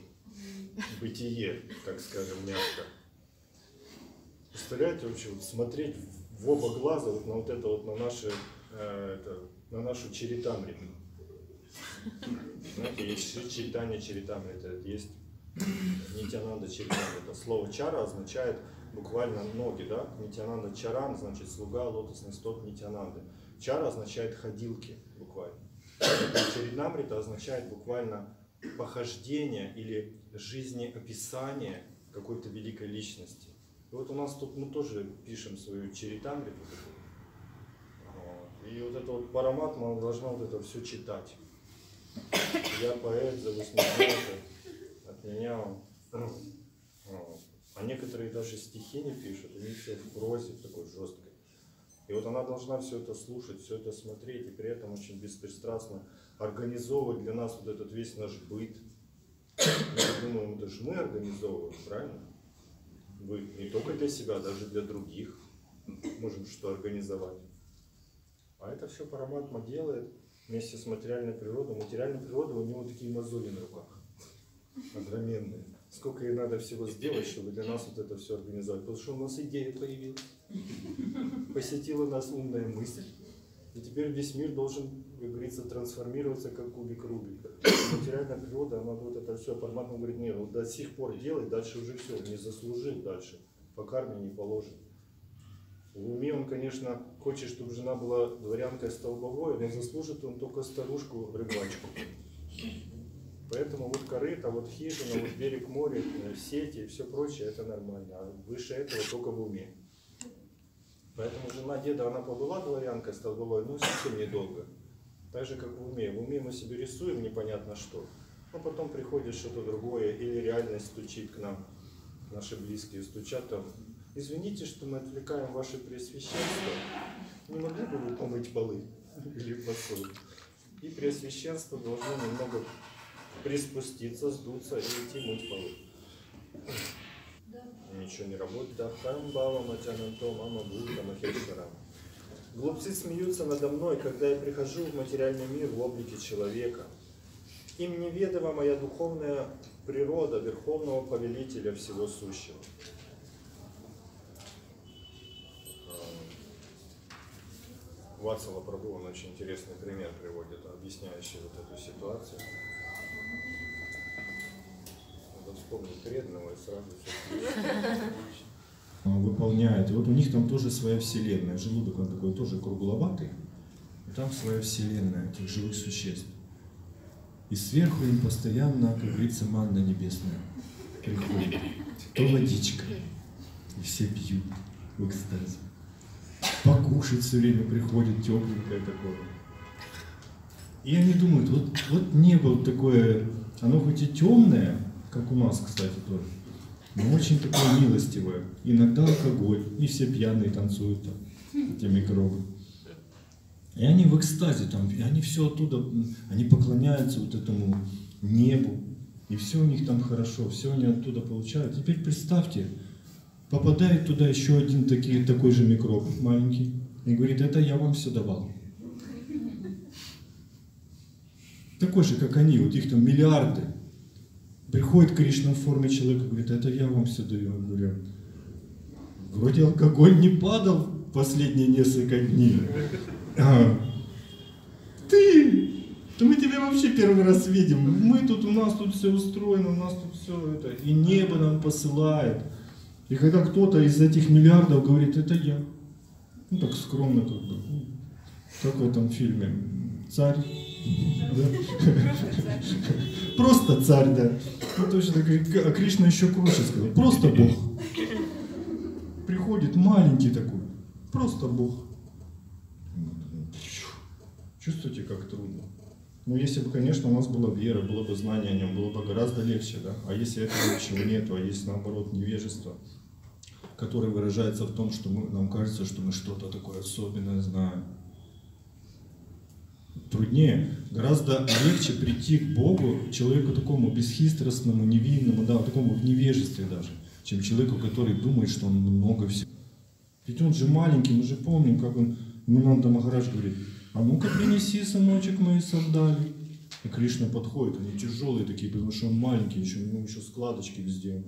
бытие, так скажем, мягко. Представляете, вообще вот смотреть в оба глаза вот на вот это вот на наши, э, это, на нашу черетамриту. Знаете, есть читание черетамрита, есть Нитянанда Чаритамрита. Слово чара означает буквально ноги, да? Нитянанда Чаран значит слуга лотосный стоп Нитянанды. Чара означает ходилки буквально. Чаритамрита означает буквально похождение или жизнеописание какой-то великой личности. И вот у нас тут мы тоже пишем свою черетамриту. Вот. И вот это вот параматма должна вот это все читать. Я поэт за 80 от меня он. А некоторые даже стихи не пишут, они все в прозе такой жесткой. И вот она должна все это слушать, все это смотреть, и при этом очень беспристрастно организовывать для нас вот этот весь наш быт. Мы думаем, это же мы организовываем, правильно? Вы не только для себя, даже для других можем что организовать. А это все Параматма делает вместе с материальной природой. Материальная природа, у него такие мозоли на руках, огроменные. Сколько ей надо всего сделать, чтобы для нас вот это все организовать. Потому что у нас идея появилась. Посетила нас умная мысль. И теперь весь мир должен, как говорится, трансформироваться как кубик Рубика. Материальная природа, она вот это все, Параматма говорит, нет, вот до сих пор делай, дальше уже все, не заслужил дальше, по карме не положен. В уме он, конечно, хочет, чтобы жена была дворянкой столбовой, но заслужит он только старушку-рыбачку. Поэтому вот корыто, вот хижина, вот берег моря, э, сети и все прочее, это нормально. А выше этого только в уме. Поэтому жена деда, она побыла дворянкой столбовой, ну совсем недолго. Так же, как в уме. В уме мы себе рисуем непонятно что. Но потом приходит что-то другое, или реальность стучит к нам. Наши близкие стучат там. Извините, что мы отвлекаем ваше пресвященство. Не могли бы вы помыть полы или посуду? И пресвященство должно немного приспуститься, сдуться и идти мыть полы. Ничего не работает. Дахам бава матянанто мама будда махешвара. Глупцы смеются надо мной, когда я прихожу в материальный мир в облике человека. Им неведома моя духовная природа Верховного Повелителя всего сущего. Вацала Прабhu, он очень интересный пример приводит, объясняющий вот эту ситуацию. Надо вспомнить преданного и сразу все выполняет. И вот у них там тоже своя вселенная. Желудок он такой тоже кругловатый. Там своя вселенная этих живых существ. И сверху им постоянно, как говорится, манна небесная приходит. То водичка. И все пьют в экстазе. Покушать все время приходит тепленькое такое. И они думают, вот, вот небо вот такое, оно хоть и темное, как у нас, кстати, тоже, но очень такое милостивое. Иногда алкоголь, и все пьяные танцуют там, эти микробы. И они в экстазе там, и они все оттуда, они поклоняются вот этому небу, и все у них там хорошо, все они оттуда получают. Теперь представьте, попадает туда еще один такой, такой же микроб маленький, и говорит, это я вам все давал. Такой же, как они, вот их там миллиарды. Приходит Кришна в форме человека, говорит, это я вам все даю. Я говорю, вроде алкоголь не падал последние несколько дней. А, ты, да мы тебя вообще первый раз видим. Мы тут, у нас тут все устроено, у нас тут все это. И небо нам посылает. И когда кто-то из этих миллиардов говорит, это я, ну так скромно как бы, как в этом фильме, царь? Просто царь, да. Ну точно так, а Кришна еще круче сказал, просто Бог. Приходит маленький такой, просто Бог. Чувствуете, как трудно? Ну, если бы, конечно, у нас была вера, было бы знание о нем, было бы гораздо легче, да? А если этого ничего нету, а есть, наоборот, невежество, которое выражается в том, что мы, нам кажется, что мы что-то такое особенное знаем. Труднее, гораздо легче прийти к Богу, человеку такому бесхитростному, невинному, да, такому в невежестве даже, чем человеку, который думает, что он много всего. Ведь он же маленький, мы же помним, как он, Мунанда Махарадж говорит, а ну-ка принеси, сыночек, мои сандали. И Кришна подходит, они тяжелые такие, потому что он маленький, еще у него еще складочки везде.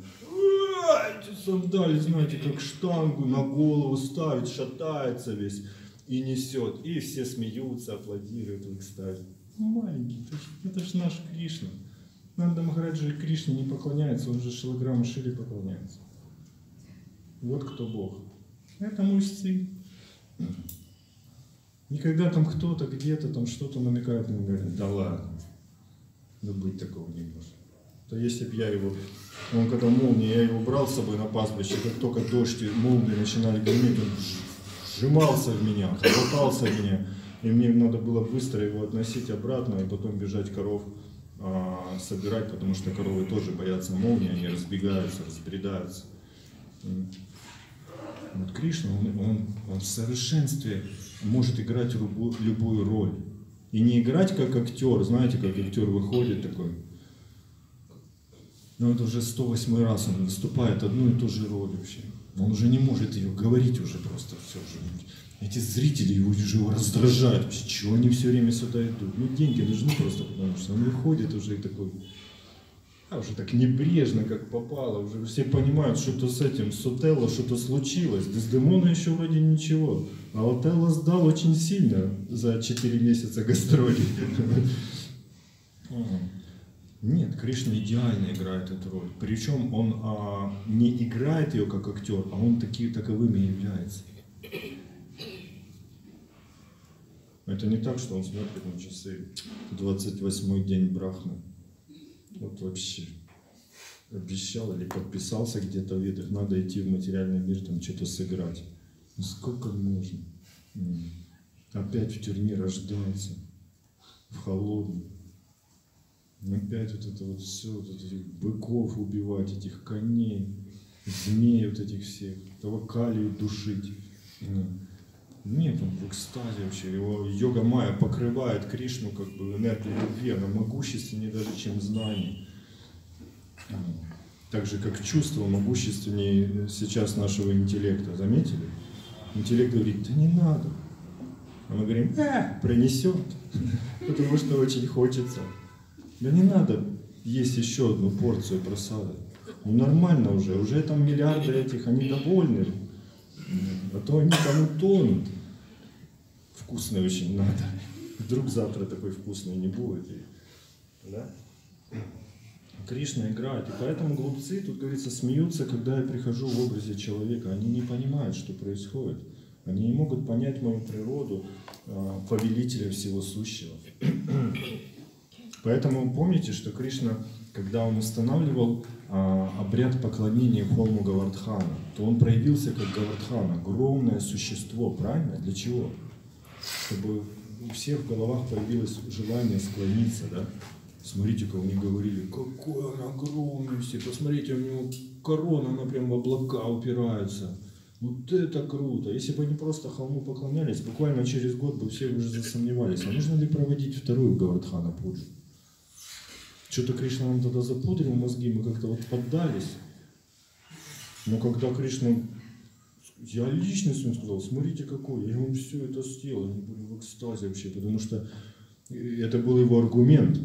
Эти сандали, знаете, как штангу на голову ставит, шатается весь и несет. И все смеются, аплодируют в экстазе. Маленький, это ж, это ж наш Кришна. Нанда Махараджа Кришне не поклоняется, он же Шилаграму Шили поклоняется. Вот кто Бог. Это мой. Никогда там кто-то где-то там что-то намекает, ему говорит, да ладно, да быть такого не может. То если бы я его, он когда молния, я его брал с собой на пастбище, как только дождь и молнии начинали греметь, он сжимался в меня, хватался в меня, и мне надо было быстро его относить обратно и потом бежать коров а, собирать, потому что коровы тоже боятся молнии, они разбегаются, разбредаются. Вот Кришна, он, он, он в совершенстве может играть любую, любую роль. И не играть как актер, знаете, как актер выходит такой. Ну это уже 108 раз он выступает одну и ту же роль вообще. Он уже не может ее говорить уже просто все уже. Эти зрители его уже его раздражают. Вообще, чего они все время сюда идут? Ну деньги нужны просто, потому что он выходит уже и такой, а уже так небрежно, как попало, уже все понимают, что-то с этим, с Отелло что-то случилось. Дездемона еще вроде ничего, а Отелло сдал очень сильно за 4 месяца гастролей. [laughs] Нет, Кришна идеально играет эту роль. Причем он а, не играет ее как актер, а он таки, таковыми является. Это не так, что он смотрит на часы 28-й день Брахмы. Вот вообще обещал или подписался где-то в ведах, надо идти в материальный мир, там что-то сыграть. Ну сколько можно? Опять в тюрьме рождаться, в холодном. Опять вот это вот все, вот этих быков убивать, этих коней, змей вот этих всех, того калию душить. Нет, он в экстазе вообще. Его йога Майя покрывает Кришну как бы энергией любви, она могущественнее даже, чем знание. Так же, как чувство могущественнее сейчас нашего интеллекта. Заметили? Интеллект говорит, да не надо. А мы говорим, э, пронесет, [laughs] потому что очень хочется. Да не надо есть еще одну порцию просада. Ну нормально уже, уже там миллиарды этих, они довольны. А то они там утонут. Вкусный очень надо. Вдруг завтра такой вкусный не будет. Да? Кришна играет. И поэтому глупцы, тут говорится, смеются, когда я прихожу в образе человека. Они не понимают, что происходит. Они не могут понять мою природу, а, повелителя всего сущего. Поэтому помните, что Кришна, когда он устанавливал а, обряд поклонения холму Гавардхана, то он проявился как Гавардхан, огромное существо, правильно? Для чего? Чтобы у всех в головах появилось желание склониться, да? Смотрите, как они говорили, какой он огромный все, посмотрите, у него корона, она прям в облака упирается. Вот это круто. Если бы они просто холму поклонялись, буквально через год бы все уже засомневались, а нужно ли проводить вторую Гавардхана Пуджу? Что-то Кришна нам тогда запудрил мозги, мы как-то вот поддались. Но когда Кришна, я лично с ним сказал, смотрите какой, я ему все это сделал, они были в экстазе вообще, потому что это был его аргумент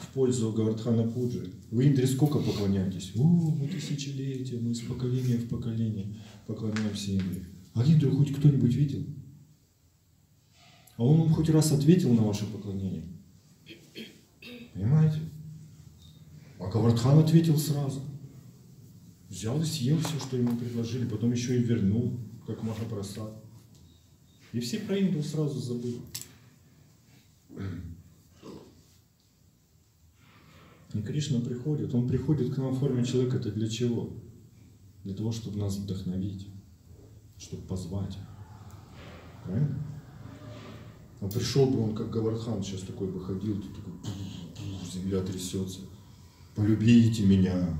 в пользу Гавардхана Пуджи. Вы Индре сколько поклоняетесь? О, мы тысячелетия, мы из поколения в поколение поклоняемся Индре. А Индру хоть кто-нибудь видел? А он вам хоть раз ответил на ваше поклонение? Понимаете? А Гавардхан ответил сразу. Взял и съел все, что ему предложили, потом еще и вернул, как Махапрасад. И все про Инду сразу забыли. И Кришна приходит, он приходит к нам в форме человека, это для чего? Для того, чтобы нас вдохновить, чтобы позвать. Правильно? А пришел бы он, как Гавардхан, сейчас такой бы ходил, тут такой, земля трясется. Полюбите меня.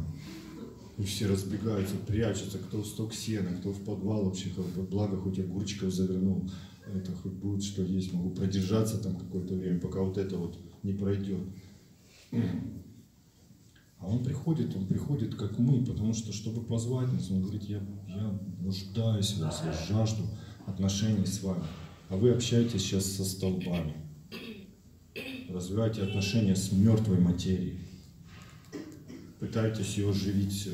И все разбегаются, прячутся, кто в сток сена, кто в подвал вообще, благо хоть огурчиков завернул. Это хоть будет что есть, могу продержаться там какое-то время, пока вот это вот не пройдет. А он приходит, он приходит как мы, потому что, чтобы позвать нас, он говорит, я, я нуждаюсь в вас, я жажду отношений с вами. А вы общаетесь сейчас со столбами. Развиваете отношения с мертвой материей. Пытаетесь ее оживить.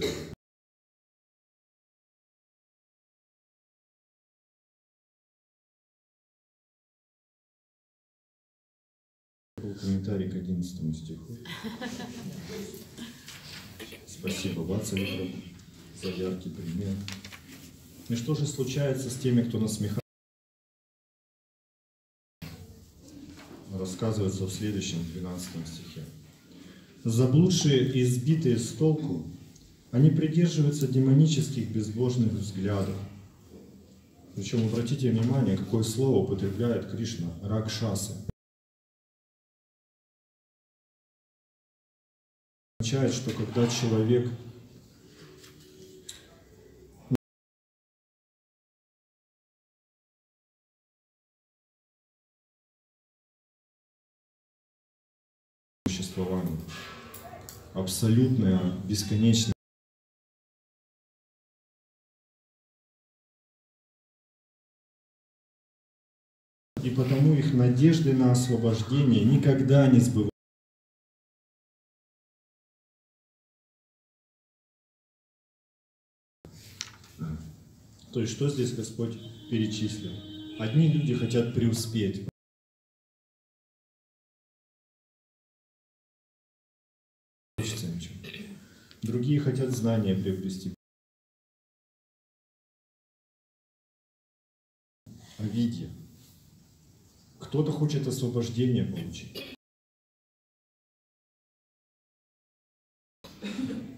Был комментарий к 11 стиху. Спасибо, Вацави, за яркий пример. И что же случается с теми, кто насмехается? Рассказывается в следующем 12 стихе. Заблудшие и сбитые с толку, они придерживаются демонических безбожных взглядов. Причем обратите внимание, какое слово употребляет Кришна – ракшасы. означает, что когда человек существование, абсолютное, бесконечное. И потому их надежды на освобождение никогда не сбываются. То есть, что здесь Господь перечислил? Одни люди хотят преуспеть. Другие хотят знания приобрести. О виде. Кто-то хочет освобождение получить.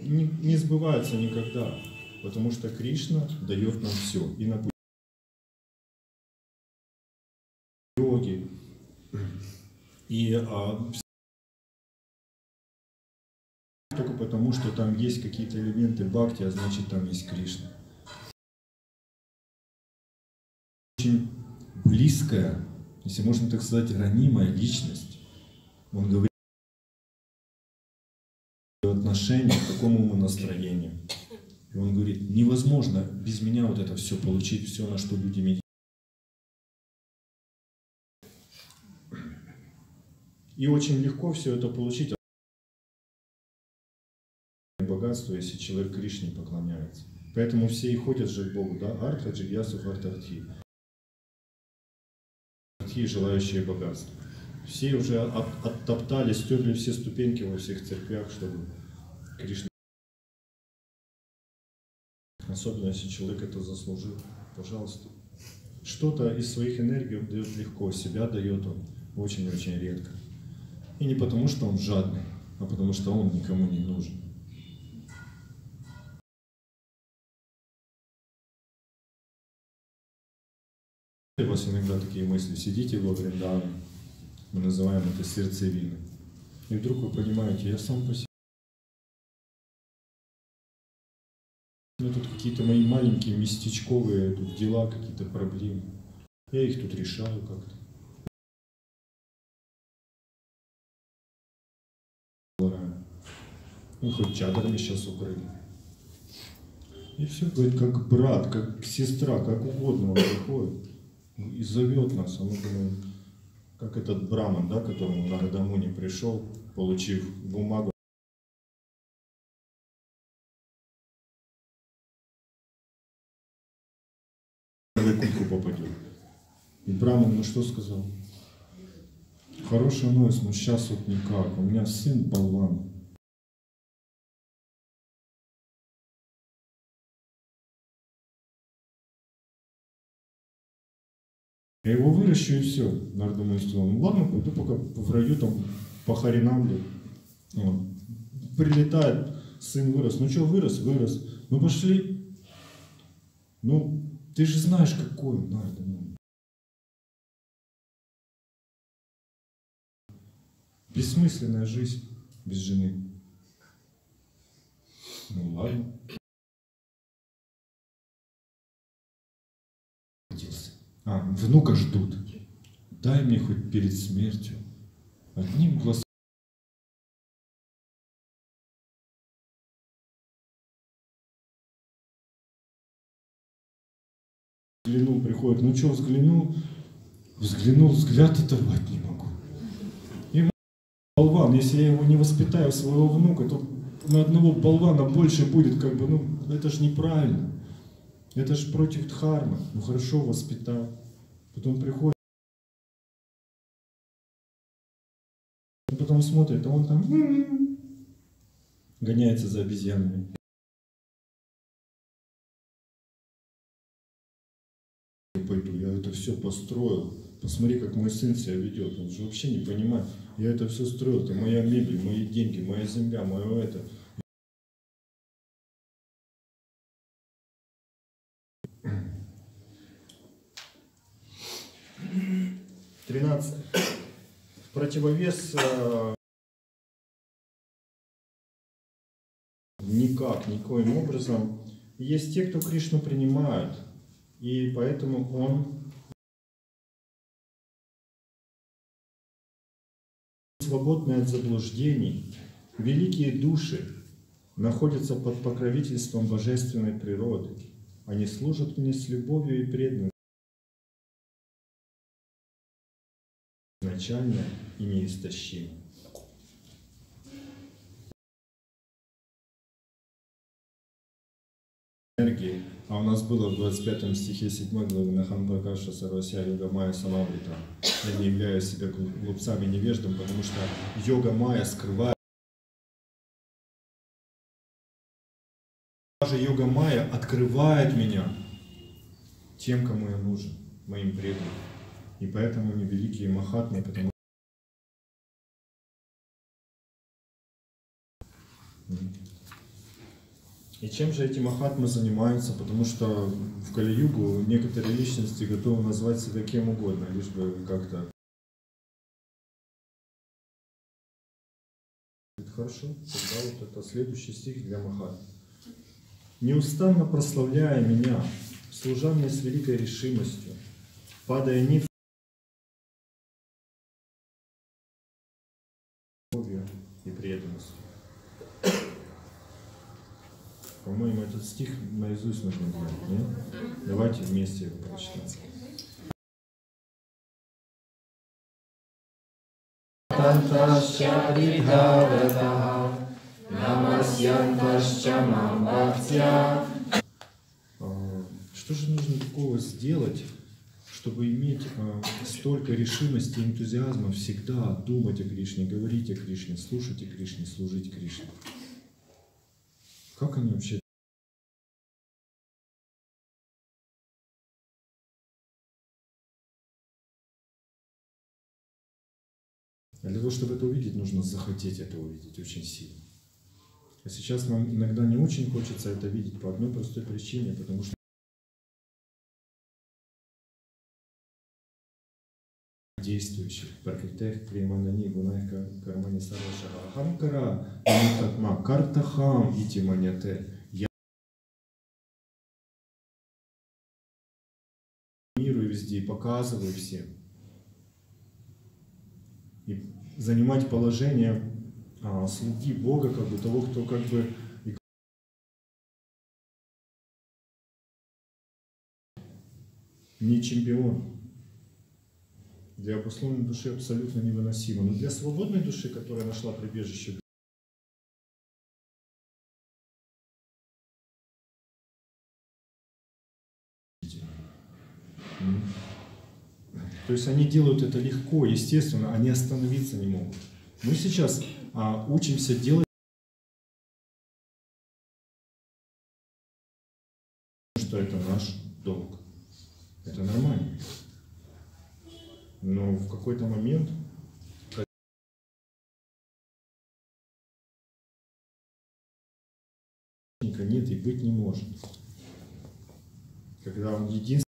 Не, не сбывается никогда. Потому что Кришна дает нам все. И на йоги, и а, только потому, что там есть какие-то элементы бхакти, а значит там есть Кришна. Очень близкая, если можно так сказать, ранимая личность. Он говорит отношение к какому настроению. И он говорит, невозможно без меня вот это все получить, все, на что люди медитируют. И очень легко все это получить богатство, если человек Кришне поклоняется. Поэтому все и ходят же к Богу, да? Артха, Джигьясов, Артарти. Артхи, желающие богатства. Все уже от, оттоптали, стерли все ступеньки во всех церквях, чтобы Кришна Особенно, если человек это заслужил. Пожалуйста. Что-то из своих энергий он дает легко, себя дает он очень-очень редко. И не потому, что он жадный, а потому, что он никому не нужен. У вас иногда такие мысли, сидите во Вриндаве, мы называем это сердцевиной, и вдруг вы понимаете, я сам по себе Ну, тут какие-то мои маленькие местечковые тут дела, какие-то проблемы. Я их тут решаю как-то. Ну, хоть чадрами сейчас укрыли. И все, говорит, как брат, как сестра, как угодно он приходит и зовет нас. А мы как этот браман, да, которому на Радамуни пришел, получив бумагу попадет. И Браман ну что сказал? Хорошая новость, но сейчас вот никак. У меня сын болван. Я его выращу и все. Нар думаю, что ну ладно, пойду пока в раю там по Харинамле. Вот. Прилетает, сын вырос. Ну что, вырос, вырос. Ну пошли. Ну, ты же знаешь, какой он, Нар, ну. Бессмысленная жизнь без жены. Ну ладно. А, внука ждут. Дай мне хоть перед смертью одним глазом. Взглянул, приходит, ну что, взглянул, взглянул, взгляд оторвать не могу. И болван, если я его не воспитаю, своего внука, то на одного болвана больше будет, как бы, ну, это же неправильно. Это же против дхармы. Ну хорошо, воспитал. Потом приходит, потом смотрит, а он там гоняется за обезьянами. Пойду, я это все построил. Посмотри, как мой сын себя ведет. Он же вообще не понимает. Я это все строил. Это моя мебель, мои деньги, моя земля, мое это. Тринадцать. В противовес э, никак, никоим образом. Есть те, кто Кришну принимают, и поэтому он свободный от заблуждений. Великие души находятся под покровительством божественной природы. Они служат мне с любовью и преданностью. Изначально и неистощимо. энергии. А у нас было в 25 стихе 7 главы Нахан Пракаша Сарвася Йога Майя Самаврита. Я не являю себя глупцам и невеждом, потому что йога Майя скрывает. Даже йога Майя открывает меня тем, кому я нужен, моим преданным. И поэтому они великие махатмы, потому И чем же эти махатмы занимаются? Потому что в Кали-югу некоторые личности готовы назвать себя кем угодно, лишь бы как-то... Хорошо, тогда вот это следующий стих для Махат. Неустанно прославляя меня, служа мне с великой решимостью, падая ни в и преданностью. По-моему, этот стих наизусть нужно знать, нет? Давайте вместе его прочитаем. А, Что же нужно такого сделать, чтобы иметь а, столько решимости и энтузиазма всегда думать о Кришне, говорить о Кришне, слушать о Кришне, служить Кришне? Как они вообще для того, чтобы это увидеть, нужно захотеть это увидеть очень сильно. А сейчас нам иногда не очень хочется это видеть по одной простой причине, потому что действующих пракритех креманани гунах кармани сарашара ахамкара анитатма картахам ити маняте я миру везде и показываю всем и занимать положение а, слуги Бога, как бы того, кто как бы не чемпион. Для обусловленной души абсолютно невыносимо. Но для свободной души, которая нашла прибежище То есть они делают это легко, естественно, они остановиться не могут. Мы сейчас а, учимся делать, что это наш долг. Это нормально. Но в какой-то момент нет и быть не может. Когда он единственный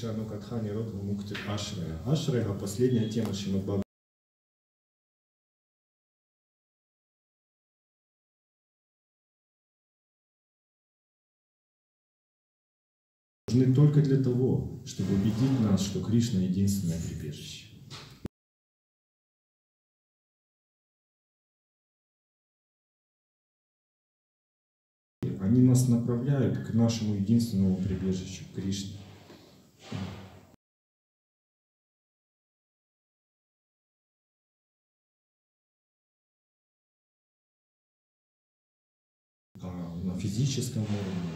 Мантара Иша Анукатхани Род Мукти Ашрея. Ашрея – последняя тема Шимадбага. нужны только для того, чтобы убедить нас, что Кришна единственное прибежище. Они нас направляют к нашему единственному прибежищу, Кришне. На физическом уровне,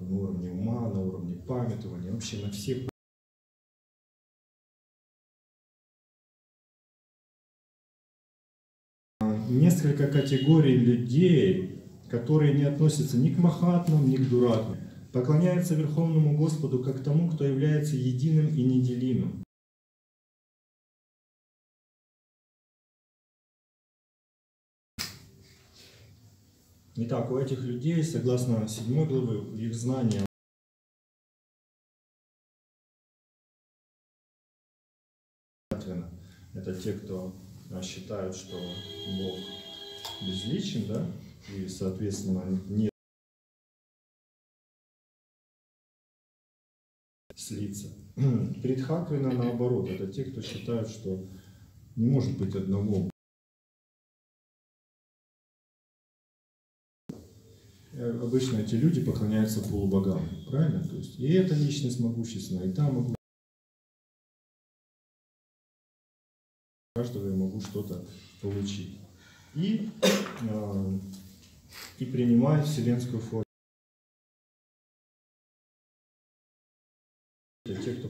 на уровне ума, на уровне памятования, вообще на всех. Несколько категорий людей, которые не относятся ни к махатмам, ни к дуракам, поклоняются Верховному Господу как тому, кто является единым и неделимым. Итак, у этих людей, согласно 7 главы, их знания это те, кто а, считают, что Бог безличен, да, и, соответственно, не слиться. Придхаквина наоборот, это те, кто считают, что не может быть одного. Э, Обычно эти люди поклоняются полубогам, правильно? То есть и эта личность могущественная, и та могущественная. каждого я могу что-то получить. И, э, и принимает вселенскую форму.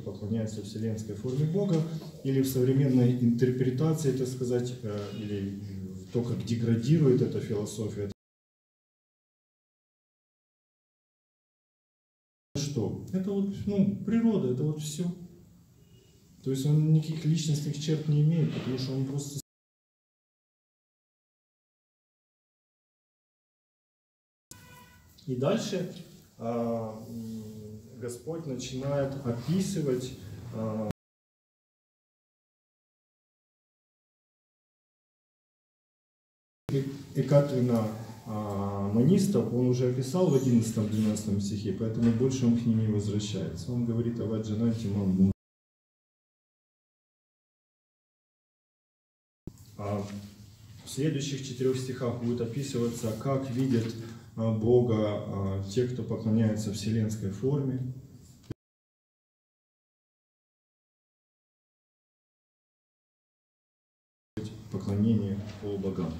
Поклоняется вселенской форме Бога, или в современной интерпретации, так сказать, э, или то, как деградирует эта философия. Что? Это вот ну, природа, это вот все. То есть он никаких личностных черт не имеет, потому что он просто И дальше а, Господь начинает описывать а, Экатвина а, манистов он уже описал в 11-12 стихе, поэтому больше он к ним не возвращается. Он говорит о Ваджананте Мамму. А в следующих четырех стихах будет описываться, как видят Бога те, кто поклоняется вселенской форме. Поклонение полубогам.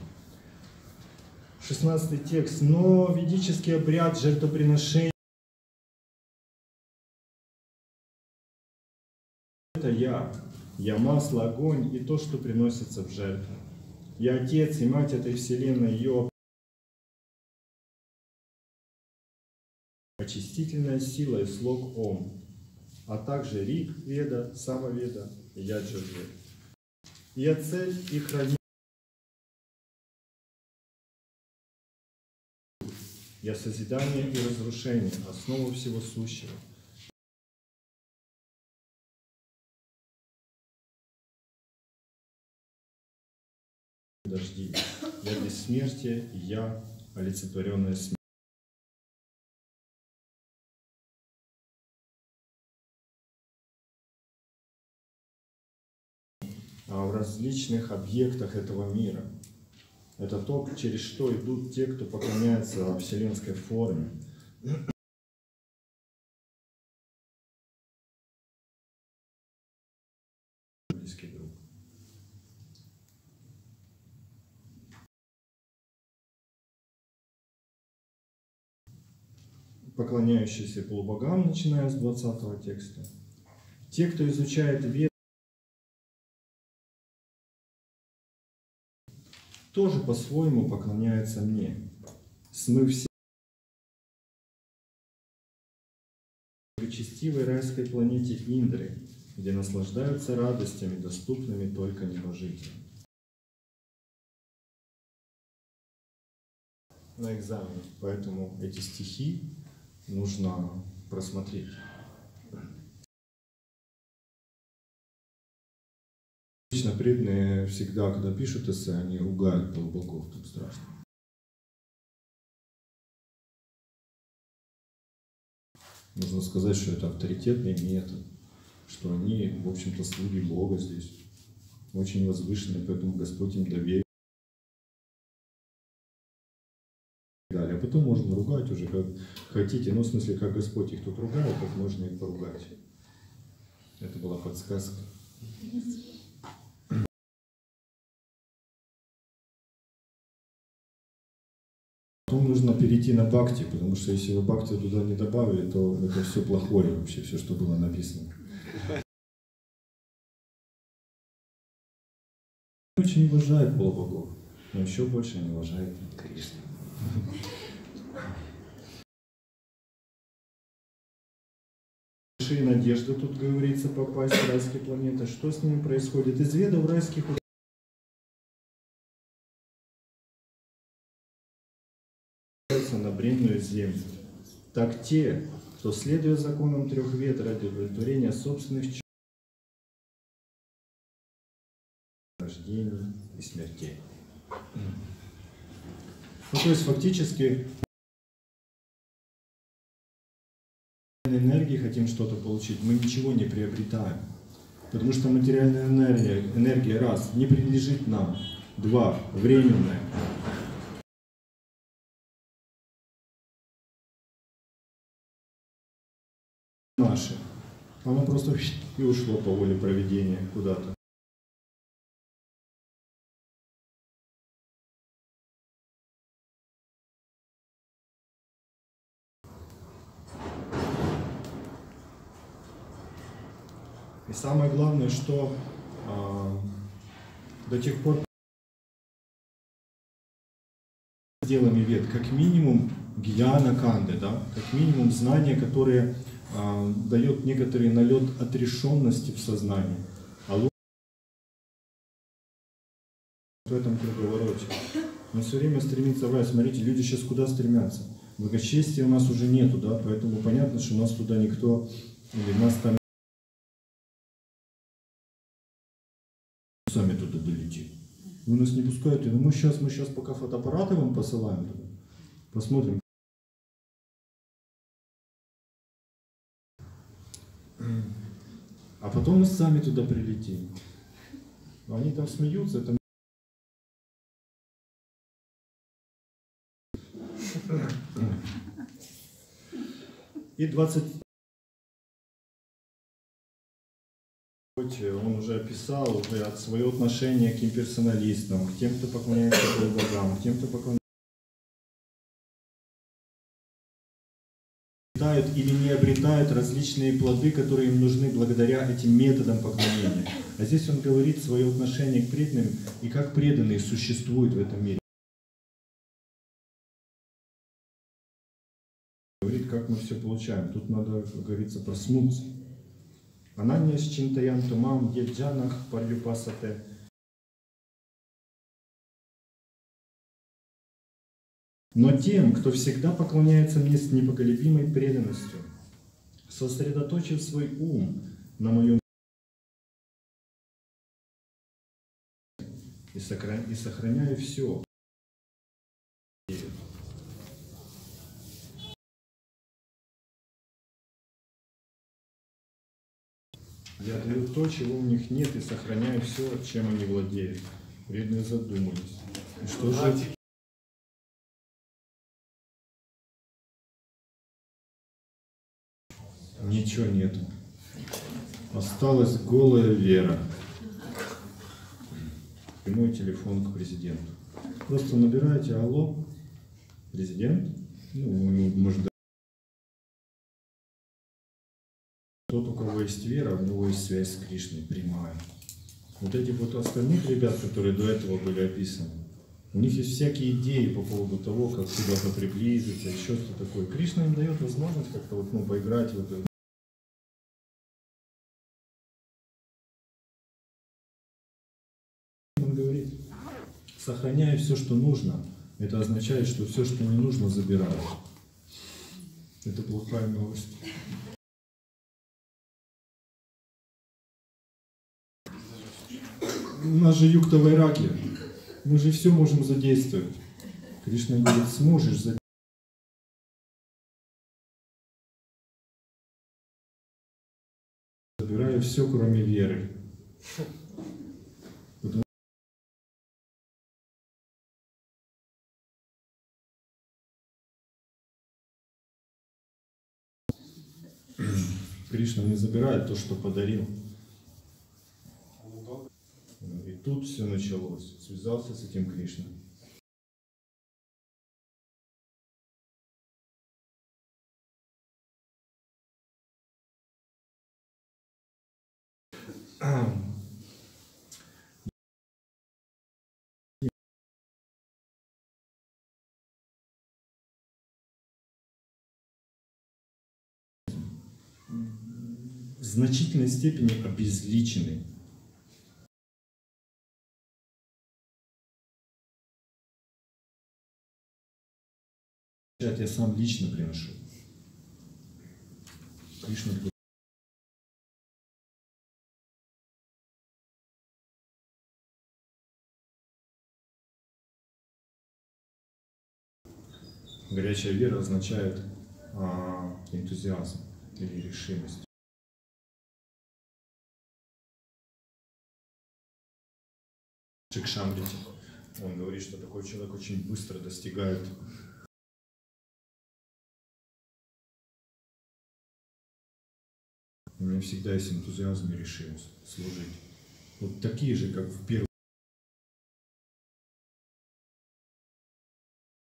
16 текст. Но ведический обряд жертвоприношения это я. Я масло, огонь и то, что приносится в жертву. Я отец и мать этой вселенной, ее очистительная сила и слог Ом, а также Рик, Веда, Самоведа и Яджурвед. Я цель и хранитель. Я созидание и разрушение, основа всего сущего. Дожди. Я бессмертие, я олицетворенная смерть. Различных объектах этого мира. Это то, через что идут те, кто поклоняется вселенской форме. Поклоняющиеся полубогам, начиная с 20 текста. Те, кто изучает вет тоже по-своему поклоняется мне, смыв все благочестивой райской планете Индры, где наслаждаются радостями, доступными только небожителям. на экзамене, поэтому эти стихи нужно просмотреть. Лично преданные всегда, когда пишут эссе, они ругают полубогов, там страшно. Нужно сказать, что это авторитетный метод, что они, в общем-то, слуги Бога здесь, очень возвышенные, поэтому Господь им доверил. Далее. А потом можно ругать уже как хотите, ну, в смысле, как Господь их тут ругает, так можно их поругать. Это была подсказка. Перейти на бхакти, потому что если вы бхакти туда не добавили, то это все плохое вообще, все, что было написано. Очень уважает полубогов, но еще больше не уважает Кришну. Большие надежды тут говорится попасть в райские планеты. Что с ними происходит? Из ведов райских на бренную землю. Так те, кто, следуя законам трех вет ради удовлетворения собственных рождений и смертей. Ну, то есть фактически энергии хотим что-то получить, мы ничего не приобретаем. Потому что материальная энергия, энергия раз, не принадлежит нам, два, временная, Оно просто [laughs] и ушло по воле проведения куда-то. И самое главное, что э, до тех пор делами вет, как минимум гьяна канды, да, как минимум знания, которые э, дает некоторый налет отрешенности в сознании. А лучше в этом круговороте. Мы все время стремимся в рай. Смотрите, люди сейчас куда стремятся? Благочестия у нас уже нету, да, поэтому понятно, что у нас туда никто, или нас там сами туда долетим. Вы нас не пускаете, но мы сейчас, мы сейчас пока фотоаппараты вам посылаем туда. Посмотрим. А потом мы сами туда прилетим. Они там смеются, это И 20 он уже описал уже свое отношение к имперсоналистам, к тем, кто поклоняется богам, к тем, кто поклоняется обретают или не обретают различные плоды, которые им нужны благодаря этим методам поклонения. А здесь он говорит свое отношение к преданным и как преданные существуют в этом мире. Говорит, как мы все получаем. Тут надо, как говорится, проснуться. Ананья с чинтаянту мам еджанах парюпасате. Но тем, кто всегда поклоняется мне с непоколебимой преданностью, сосредоточив свой ум на моем и сохраняя все, Я даю то, чего у них нет, и сохраняю все, чем они владеют. Вредные задумались. И что же... Ничего нету. Осталась голая вера. И мой телефон к президенту. Просто набираете алло, президент, ну, может, Тот, у кого есть вера, у него есть связь с Кришной, прямая. Вот этих вот остальных ребят, которые до этого были описаны, у них есть всякие идеи по поводу того, как куда-то приблизиться, еще что такое. Кришна им дает возможность как-то вот, ну, поиграть в это. Сохраняй все, что нужно. Это означает, что все, что не нужно, забираешь. Это плохая новость. У нас же юг Тавайраки. Мы же все можем задействовать. Кришна говорит, сможешь задействовать. Забираю все, кроме веры. Кришна не забирает то, что подарил. И тут все началось. Связался с этим Кришной. Значительной степени обезличены. Я сам лично приношу. Кришна Горячая вера означает а, энтузиазм или решимость. Чикшамрити. Он говорит, что такой человек очень быстро достигает У меня всегда есть энтузиазм и решимость служить. Вот такие же, как в первом.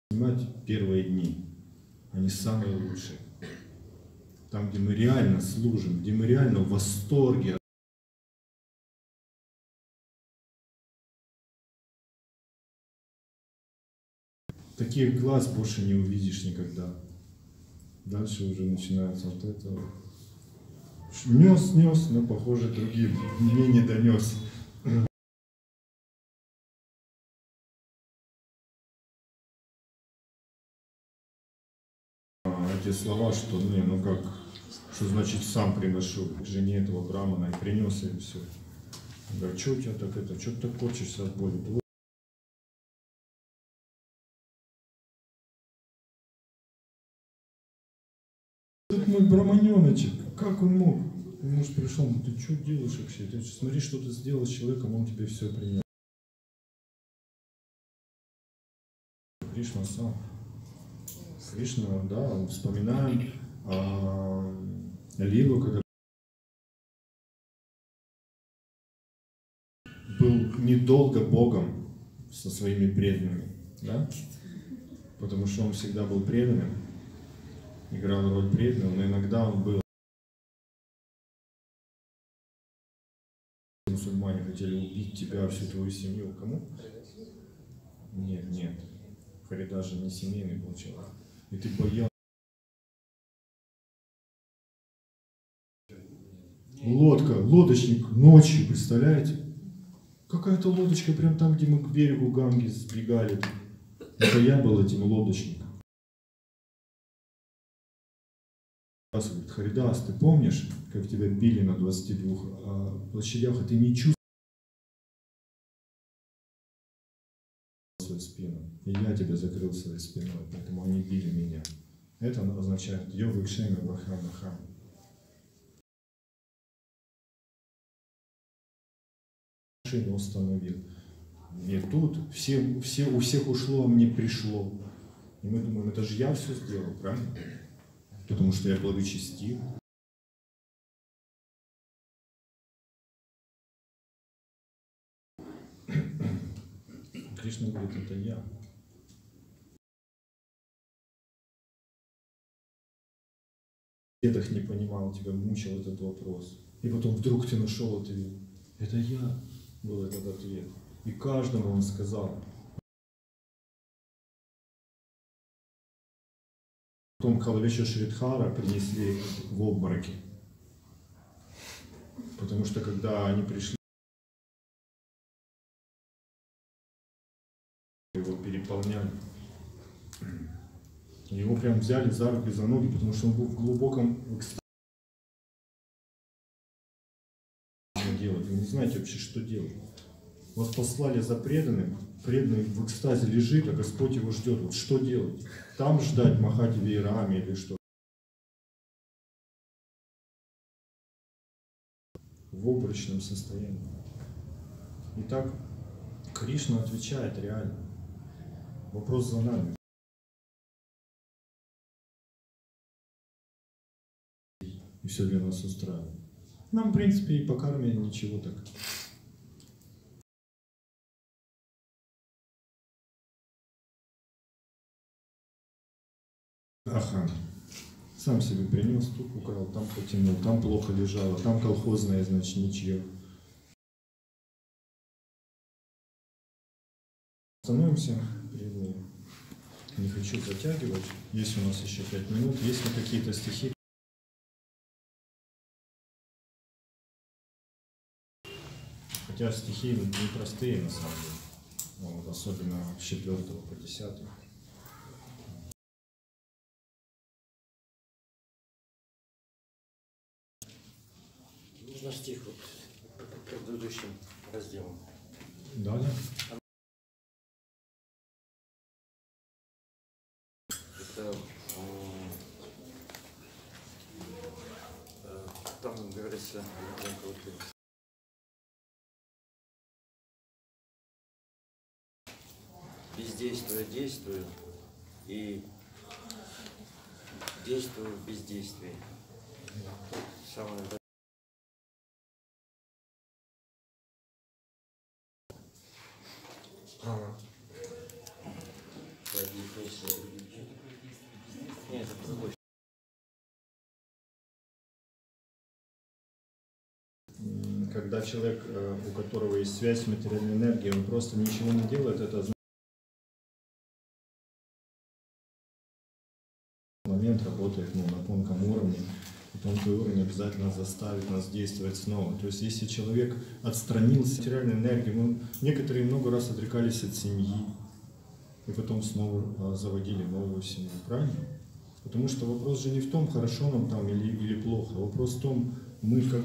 Понимать первые дни. Они самые лучшие. Там, где мы реально служим, где мы реально в восторге. Таких глаз больше не увидишь никогда. Дальше уже начинается вот это. Нес, нес, но, похоже, другим мне не донес. А, Эти слова, что не, ну как, что значит сам приношу к жене этого брамана и принес и все. Да, что у тебя так это, что ты корчишься от боли? Браманеночек, как он мог? Муж пришел, ну ты что делаешь вообще? Ты смотри, что ты сделал с человеком, он тебе все принес. Кришна сам. Кришна, да, вспоминаем а, Лилу, когда был недолго Богом со своими преданными, да? Потому что он всегда был преданным, играл роль преданного, но иногда он был мусульмане хотели убить тебя, всю твою семью. Кому? Нет, нет. Фарида же не семейный был человек. И ты боялся. Лодка, лодочник ночью, представляете? Какая-то лодочка прям там, где мы к берегу Ганги сбегали. Это я был этим лодочником. Харидас, ты помнишь, как тебя били на 22 а, площадях, а ты не чувствовал свою спину. И я тебя закрыл своей спиной, поэтому они били меня. Это означает йога кшеми ваханаха. Машину установил. И тут все, все, у всех ушло, а мне пришло. И мы думаем, это же я все сделал, правильно? Потому что я благочестив. Кришна говорит, это я. Дедах не понимал, тебя мучил этот вопрос. И потом вдруг ты нашел ответ. Это я был этот ответ. И каждому он сказал. Потом Калавеча Шридхара принесли в обмороки. Потому что когда они пришли его переполняли. Его прям взяли за руки, за ноги, потому что он был в глубоком экстазе. делать. Вы не знаете вообще, что делать. Вас послали за преданным, преданный в экстазе лежит, а Господь его ждет. Вот что делать? Там ждать, махать веерами или что? В обрачном состоянии. Итак, Кришна отвечает реально. Вопрос за нами. И все для нас устраивает. Нам, в принципе, и по карме ничего так. Ага. Сам себе принес, тут украл, там потянул, там плохо лежало, там колхозное, значит, ничье. Становимся преданные. Не хочу затягивать. Есть у нас еще пять минут. Есть ли какие-то стихи? Хотя стихи непростые на самом деле. Вот, особенно с 4 по 10. Нужно стих вот предыдущим разделам. Да, да. Это э, там говорится, бездействуя действую и действую в бездействии. Самое Когда человек, э, у которого есть связь с материальной энергией, он просто ничего не делает, это момент работает ну, на тонком уровне, и тонкий уровень обязательно заставит нас действовать снова. То есть если человек отстранился от материальной энергии, ну, некоторые много раз отрекались от семьи, и потом снова а, заводили новую семью, правильно? Потому что вопрос же не в том, хорошо нам там или, или плохо, вопрос в том, мы как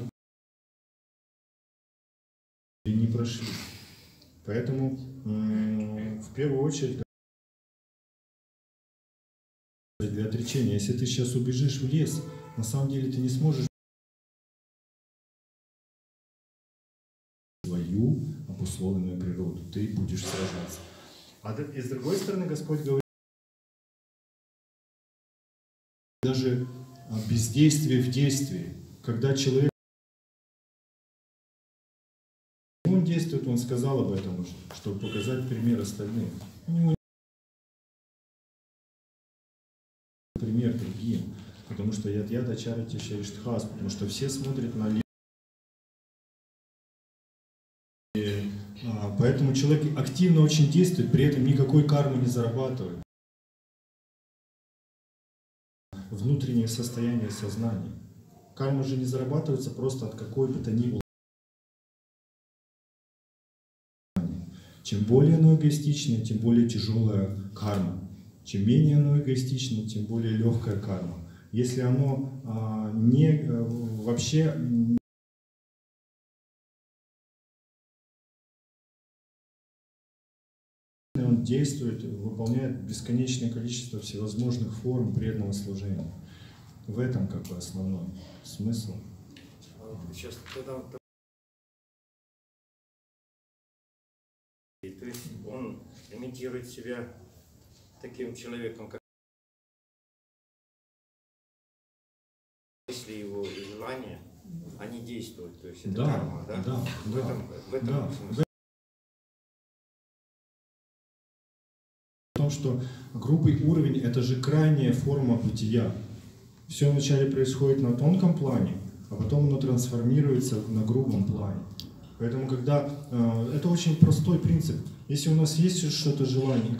и не прошли. Поэтому в первую очередь для отречения, если ты сейчас убежишь в лес, на самом деле ты не сможешь свою обусловленную природу, ты будешь сражаться. А и с другой стороны Господь говорит, даже а, бездействие в действии, когда человек он действует, он сказал об этом уже, чтобы показать пример остальным. У него пример другим, потому что яд яда чарити шериштхас, потому что все смотрят на ли- а, Поэтому человек активно очень действует, при этом никакой кармы не зарабатывает. Внутреннее состояние сознания. Карма же не зарабатывается просто от какой бы то ни было. Чем более оно эгоистичное, тем более тяжелая карма. Чем менее оно эгоистичное, тем более легкая карма. Если оно а, не э, вообще он действует, выполняет бесконечное количество всевозможных форм преданного служения. В этом как бы основной смысл. Сейчас тогда, То есть он имитирует себя таким человеком, как если его желания, они действуют. То есть это Да, карма, да? да, В да, этом, в этом да. смысл. В том, что грубый уровень – это же крайняя форма бытия. Все вначале происходит на тонком плане, а потом оно трансформируется на грубом плане. Поэтому, когда… э, это очень простой принцип. Если у нас есть что-то желание,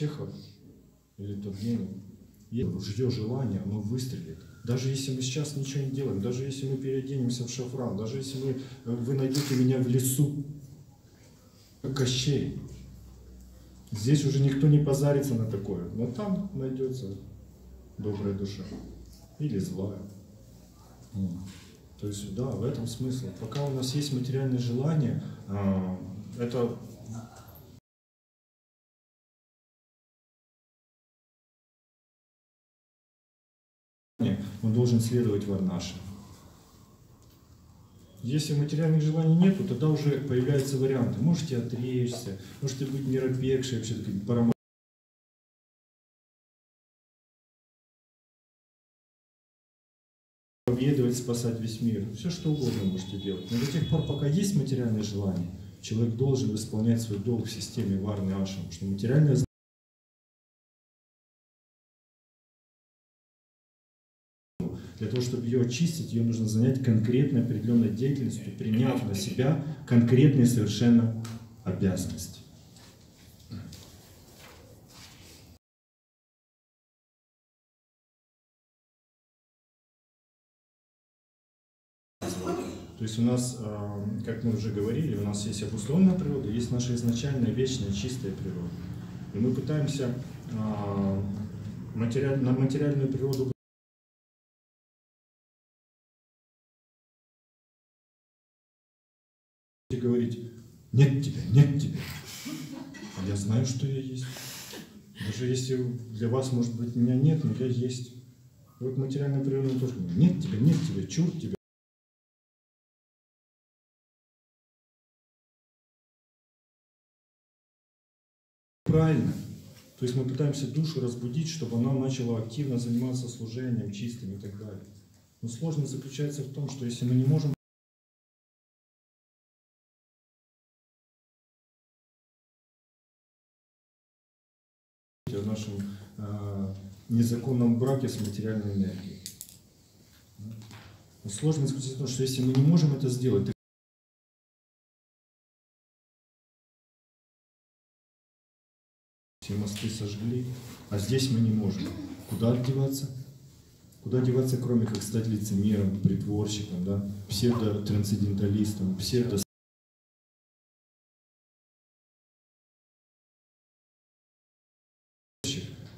Чехов или Тургенев, Ждет желание, оно выстрелит. Даже если мы сейчас ничего не делаем, даже если мы переоденемся в шафран, даже если мы, э, вы найдете меня в лесу, как Кощей, здесь уже никто не позарится на такое. Но там найдется добрая душа. Или злая. То есть, да, в этом смысл. Пока у нас есть материальное желание, а, это он должен следовать Варнаше. Если материальных желаний нету, тогда уже появляются варианты. Можете отречься, можете быть миропекшей, вообще парам- проповедовать, спасать весь мир. Все что угодно можете делать. Но до тех пор, пока есть материальное желание, человек должен исполнять свой долг в системе Варны Ашам, что материальное Для того, чтобы ее очистить, ее нужно занять конкретной определенной деятельностью, приняв на себя конкретные совершенно обязанности. То есть у нас, э, как мы уже говорили, у нас есть обусловленная природа, есть наша изначальная, вечная, чистая природа. И мы пытаемся материаль- на материальную природу и говорить, нет тебя, нет тебя. А я знаю, что я есть. Даже если для вас, может быть, меня нет, но я есть. Вот материальная природа тоже говорит, нет тебя, нет тебя, чур тебя. Правильно. То есть мы пытаемся душу разбудить, чтобы она начала активно заниматься служением, чистым и так далее. Но сложность заключается в том, что если мы не можем незаконном браке с материальной энергией. Но сложность заключается в том, что если мы не можем это сделать, все мосты сожгли, а здесь мы не можем. Куда деваться? Куда деваться, кроме как стать лицемером, притворщиком, да? псевдо-трансценденталистом, псевдо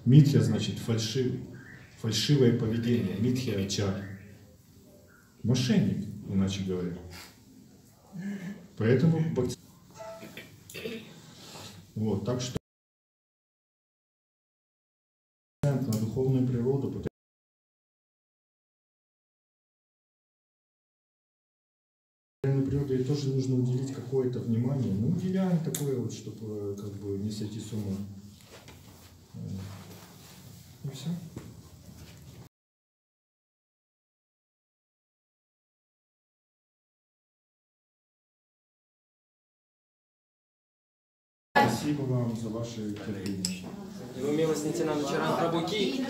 Митхя значит фальшивый, фальшивое поведение, митхя ачар. Мошенник, иначе говоря. Поэтому вот, так что на духовную природу, природе тоже нужно уделить какое-то внимание. Мы уделяем такое вот, чтобы как бы не сойти с ума. И все. Спасибо вам за ваше терпение. Его милость Нитянанда Чаран Прабу Ки.